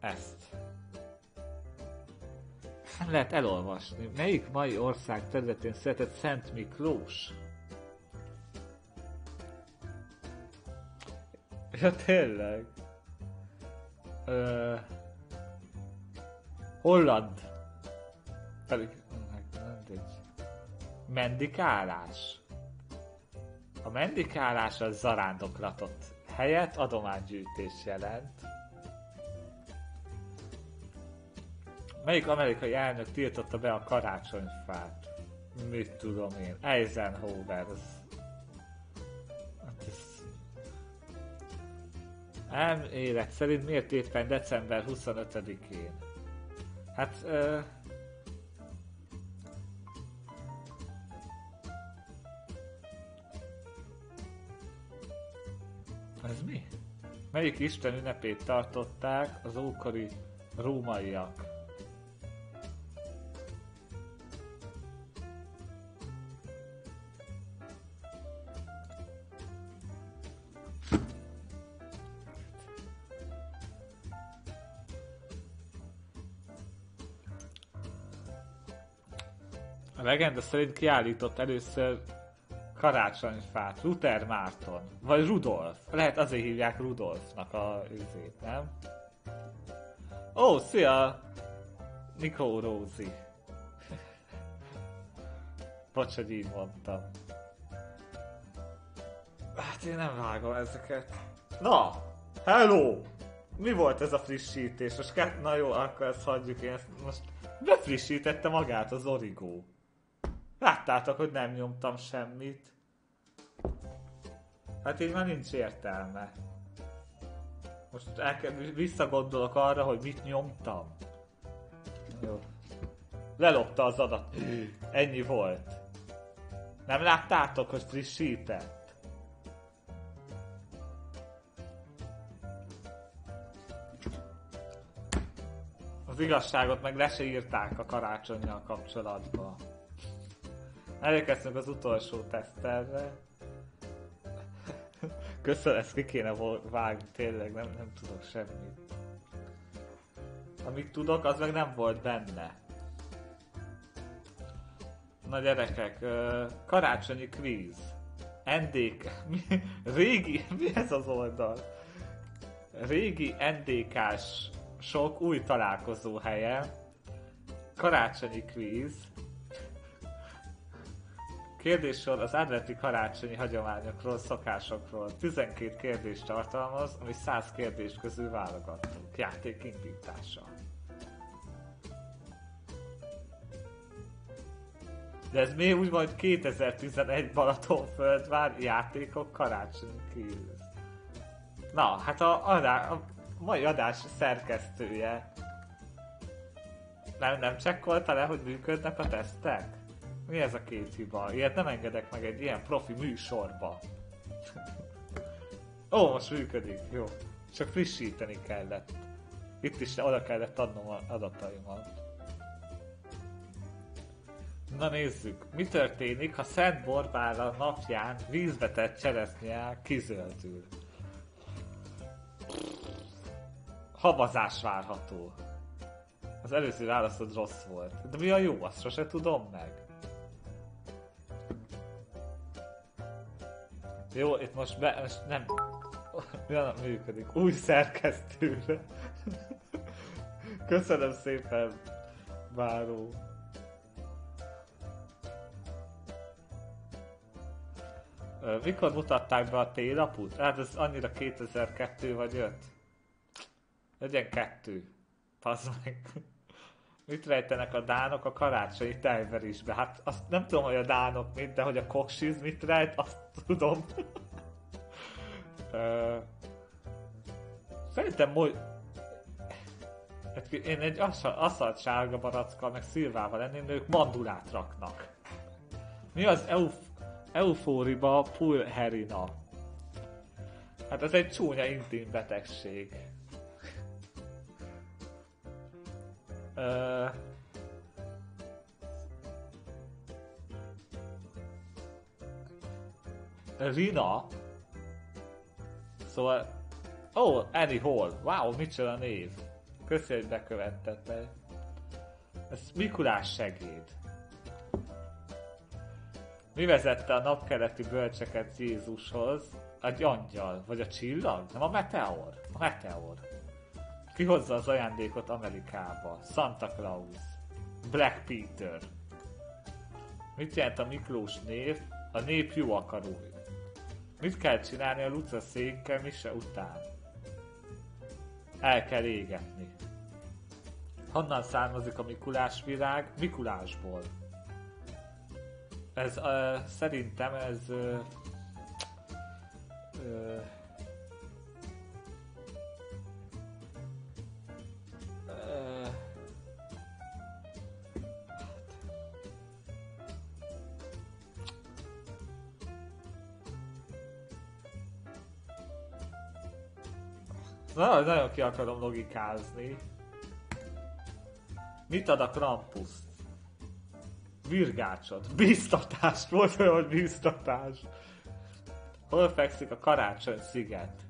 Ezt. Nem lehet elolvasni. Melyik mai ország területén született Szent Miklós? Ja, tényleg. Ö... Holland. Pedig... Mindegy. Mendikálás. Mendikálás az zarándoklatot helyett adománygyűjtés jelent. Melyik amerikai elnök tiltotta be a karácsonyfát? Mit tudom én? Eisenhower. Ez... Hát ez... Elmélet szerint miért éppen december 25-én? Hát... Ö... Ez mi? Melyik isten ünnepét tartották az ókori rómaiak? A legenda szerint kiállított először karácsonyfát, Luther Márton, vagy Rudolf. Lehet azért hívják Rudolfnak a üzét, nem? Ó, szia! Nikó Rózi. Bocs, hogy így mondtam. Hát én nem vágom ezeket. Na! Hello! Mi volt ez a frissítés? Most ke- Na jó, akkor ezt hagyjuk, én ezt most befrissítette magát az Origo. Láttátok, hogy nem nyomtam semmit. Hát így már nincs értelme. Most el kell, visszagondolok arra, hogy mit nyomtam. Jó. Lelopta az adat. Ennyi volt. Nem láttátok, hogy frissített? Az igazságot meg le se írták a karácsonyjal kapcsolatban. Elérkeztünk az utolsó tesztelre. Köszönöm, ezt ki kéne vágni, tényleg nem, nem tudok semmit. Amit tudok, az meg nem volt benne. Na gyerekek, karácsonyi kvíz. NDK... Mi, régi... Mi ez az oldal? Régi NDK-s sok új találkozó helye. Karácsonyi kvíz. Kérdéssor az adventi karácsonyi hagyományokról, szokásokról 12 kérdést tartalmaz, ami 100 kérdés közül válogattunk. Játék indítása. De ez még úgy van, hogy 2011 Balatonföldvár játékok karácsonyi kvíz. Na, hát a, adá, a mai adás szerkesztője nem, nem csekkolta le, hogy működnek a tesztek? Mi ez a két hiba? Ilyet nem engedek meg egy ilyen profi műsorba. Ó, most működik, jó. Csak frissíteni kellett. Itt is oda kellett adnom az adataimat. Na nézzük, mi történik, ha Szent Borbára napján vízbe tett cseresznyel kizöldül? Havazás várható. Az előző válaszod rossz volt. De mi a jó, azt sose tudom meg. Jó, itt most, be, most nem... Nem működik. Új szerkesztőre. Köszönöm szépen, Váró. Mikor mutatták be a télaput? Hát ez annyira 2002 vagy 5. Legyen kettő. Pazd meg. Mit rejtenek a dánok a karácsonyi tejverisbe? Hát azt nem tudom, hogy a dánok mit, de hogy a koksiz mit rejt, azt tudom. Szerintem hogy Hát én egy aszalt sárga barackkal, meg szilvával lenném, de ők mandulát raknak. Mi az euf- eufóriba pulherina? Hát ez egy csúnya intim betegség. Uh, Rina. Szóval... Oh, Annie Hall. Wow, micsoda név. Köszi, hogy bekövettette. Ez Mikulás segéd. Mi vezette a napkeleti bölcseket Jézushoz? A angyal, vagy a csillag? Nem a meteor? A meteor. Ki hozza az ajándékot Amerikába? Santa Claus. Black Peter. Mit jelent a Miklós név? A nép jó akarója. Mit kell csinálni a Luca székkel mise után? El kell égetni. Honnan származik a Mikulás virág? Mikulásból. Ez uh, szerintem ez uh, uh, Na, nagyon ki akarom logikázni. Mit ad a Krampus? Virgácsot. Bíztatás. Volt olyan, hogy bíztatás. Hol fekszik a karácsony sziget?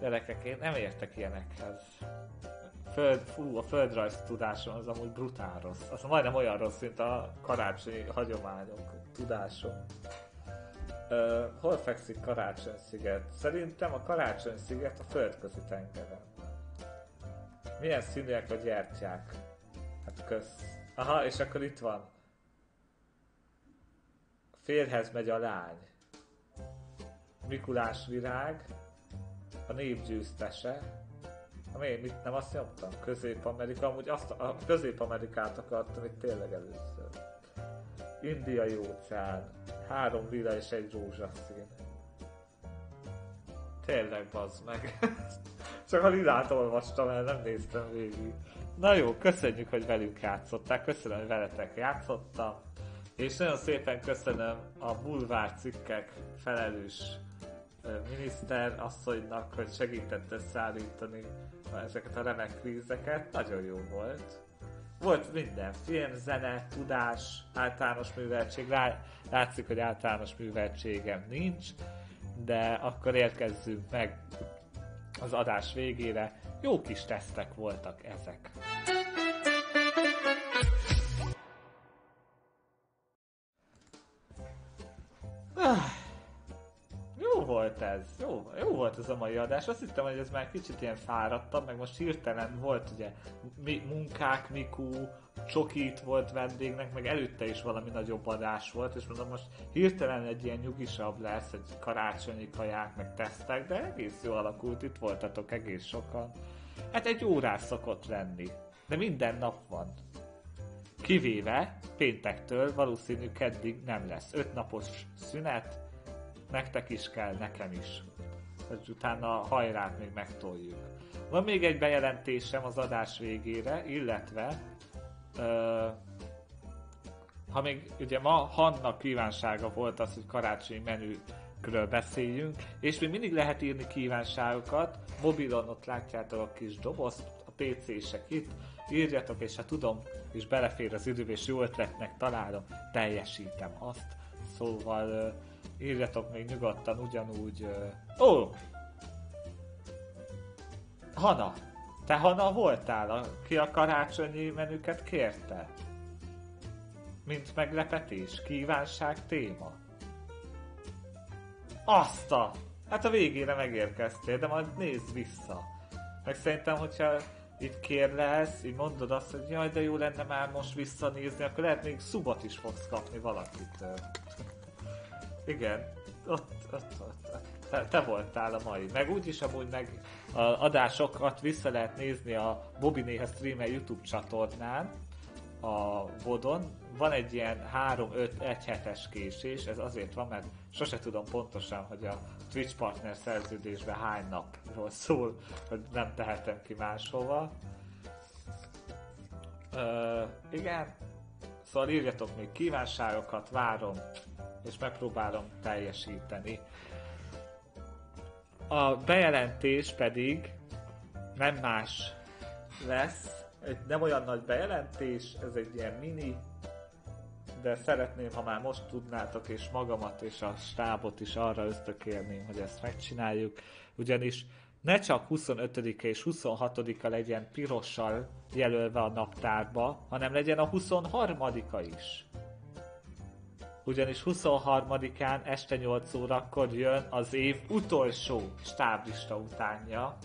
Gyerekek, én nem értek ilyenekhez. Föld, fú, a földrajz tudásom az amúgy brutál rossz. Az majdnem olyan rossz, mint a karácsonyi hagyományok tudásom. Uh, hol fekszik Karácsony-sziget? Szerintem a Karácsony-sziget a földközi tengeren. Milyen színűek a gyertyák? Hát kösz. Aha, és akkor itt van. Férhez megy a lány. Mikulás virág. A nép győztese. Ami mit nem azt nyomtam? Közép-Amerika, amúgy azt a Közép-Amerikát akartam itt tényleg először. Indiai óceán. Három lila és egy rózsaszín. Tényleg bazd meg. Csak a lilát olvastam el, nem néztem végig. Na jó, köszönjük, hogy velünk játszották, köszönöm, hogy veletek játszottam, és nagyon szépen köszönöm a bulvár cikkek felelős miniszter asszonynak, hogy segített szállítani ezeket a remek krízeket. Nagyon jó volt. Volt minden, film, zene, tudás, általános műveltség, látszik, hogy általános műveltségem nincs, de akkor érkezzünk meg az adás végére. Jó kis tesztek voltak ezek. Ah volt ez, jó, jó volt ez a mai adás. Azt hittem, hogy ez már kicsit ilyen fáradtabb, meg most hirtelen volt ugye mi, munkák, Miku, Csokit volt vendégnek, meg előtte is valami nagyobb adás volt, és mondom most hirtelen egy ilyen nyugisabb lesz, egy karácsonyi kaják, meg tesztek, de egész jó alakult, itt voltatok egész sokan. Hát egy órás szokott lenni, de minden nap van. Kivéve péntektől valószínű keddig nem lesz. Öt napos szünet, nektek is kell, nekem is. Hogy utána hajrát még megtoljuk. Van még egy bejelentésem az adás végére, illetve ö, ha még ugye ma Hanna kívánsága volt az, hogy karácsonyi menü ről beszéljünk, és még mindig lehet írni kívánságokat, mobilon ott látjátok a kis dobozt, a PC-sek itt, írjatok, és ha tudom, és belefér az idő, és jó ötletnek találom, teljesítem azt. Szóval írjatok még nyugodtan ugyanúgy... Ó! Oh! Hana! Te Hana voltál, aki a karácsonyi menüket kérte? Mint meglepetés, kívánság, téma. Azt a... Hát a végére megérkeztél, de majd nézd vissza. Meg szerintem, hogyha itt kérlelsz, így mondod azt, hogy jaj, de jó lenne már most visszanézni, akkor lehet még szubot is fogsz kapni valakitől. Igen, ott, ott, ott, ott. Te, voltál a mai. Meg úgyis amúgy meg a adásokat vissza lehet nézni a Bobby néha streamer YouTube csatornán, a vodon. Van egy ilyen 3-5-1 hetes késés, ez azért van, mert sose tudom pontosan, hogy a Twitch partner szerződésben hány napról szól, hogy nem tehetem ki máshova. Uh, igen, szóval írjatok még kívánságokat, várom, és megpróbálom teljesíteni. A bejelentés pedig nem más lesz, egy nem olyan nagy bejelentés, ez egy ilyen mini, de szeretném, ha már most tudnátok, és magamat és a stábot is arra ösztökélném, hogy ezt megcsináljuk, ugyanis ne csak 25-e és 26-a legyen pirossal jelölve a naptárba, hanem legyen a 23-a is. Ugyanis 23-án este 8 órakor jön az év utolsó stáblista utánja,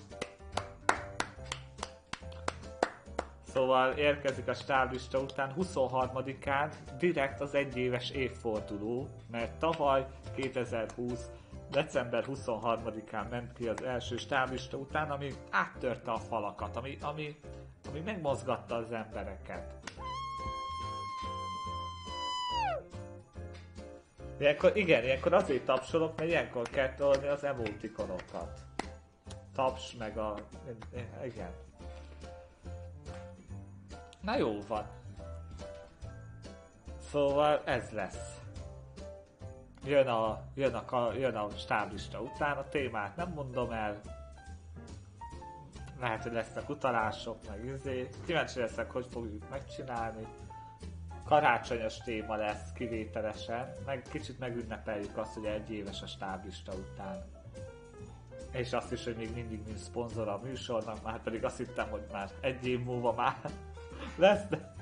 Szóval érkezik a stáblista után 23-án direkt az egyéves évforduló, mert tavaly 2020 december 23-án ment ki az első stáblista után, ami áttörte a falakat, ami, ami, ami megmozgatta az embereket. Ilyenkor, igen, ilyenkor azért tapsolok, mert ilyenkor kell tolni az emotikonokat. Taps meg a... Igen. Na jó van. Szóval ez lesz. Jön a, jön a, jön a stáblista után, a témát nem mondom el. Lehet, hogy lesznek utalások, meg izé. Kíváncsi leszek, hogy fogjuk megcsinálni. Karácsonyos téma lesz kivételesen, meg kicsit megünnepeljük azt, hogy egy éves a stáblista után. És azt is, hogy még mindig mint szponzor a műsornak, már pedig azt hittem, hogy már egy év múlva már lesz, de...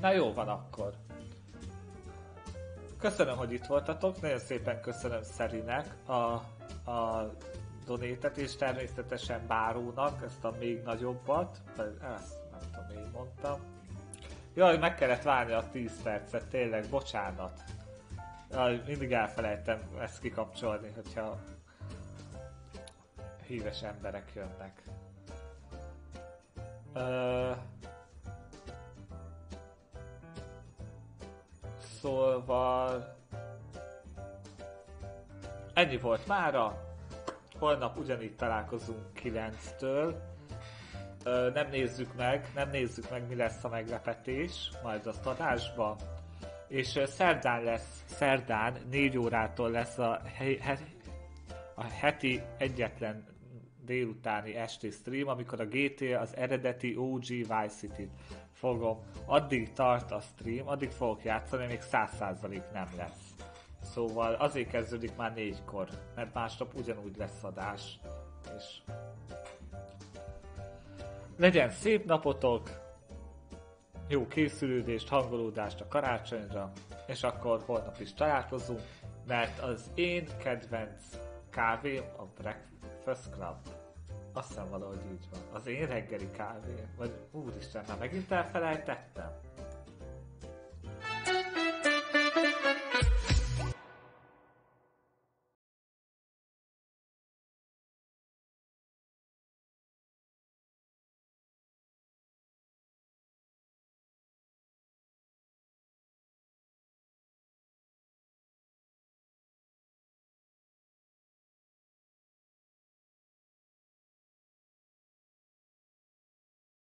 Na jó van akkor. Köszönöm, hogy itt voltatok, nagyon szépen köszönöm Szerinek a, a donétet, és természetesen Bárónak ezt a még nagyobbat, ezt nem tudom, én mondtam. Jaj, meg kellett várni a 10 percet, tényleg, bocsánat. Jaj, mindig elfelejtem ezt kikapcsolni, hogyha híves emberek jönnek. Uh, szóval... Ennyi volt mára. Holnap ugyanígy találkozunk 9-től. Uh, nem nézzük meg, nem nézzük meg mi lesz a meglepetés, majd azt adásba és szerdán lesz, szerdán 4 órától lesz a, he, a heti egyetlen délutáni esti stream, amikor a GT az eredeti OG Vice City fogom. Addig tart a stream, addig fogok játszani, még 100% nem lesz. Szóval azért kezdődik már négykor, mert másnap ugyanúgy lesz adás. És legyen szép napotok, jó készülődést, hangolódást a karácsonyra, és akkor holnap is találkozunk, mert az én kedvenc kávém a Breakfast Club. Azt hiszem valahogy így van. Az én reggeli kávém. Vagy úristen, már megint elfelejtettem?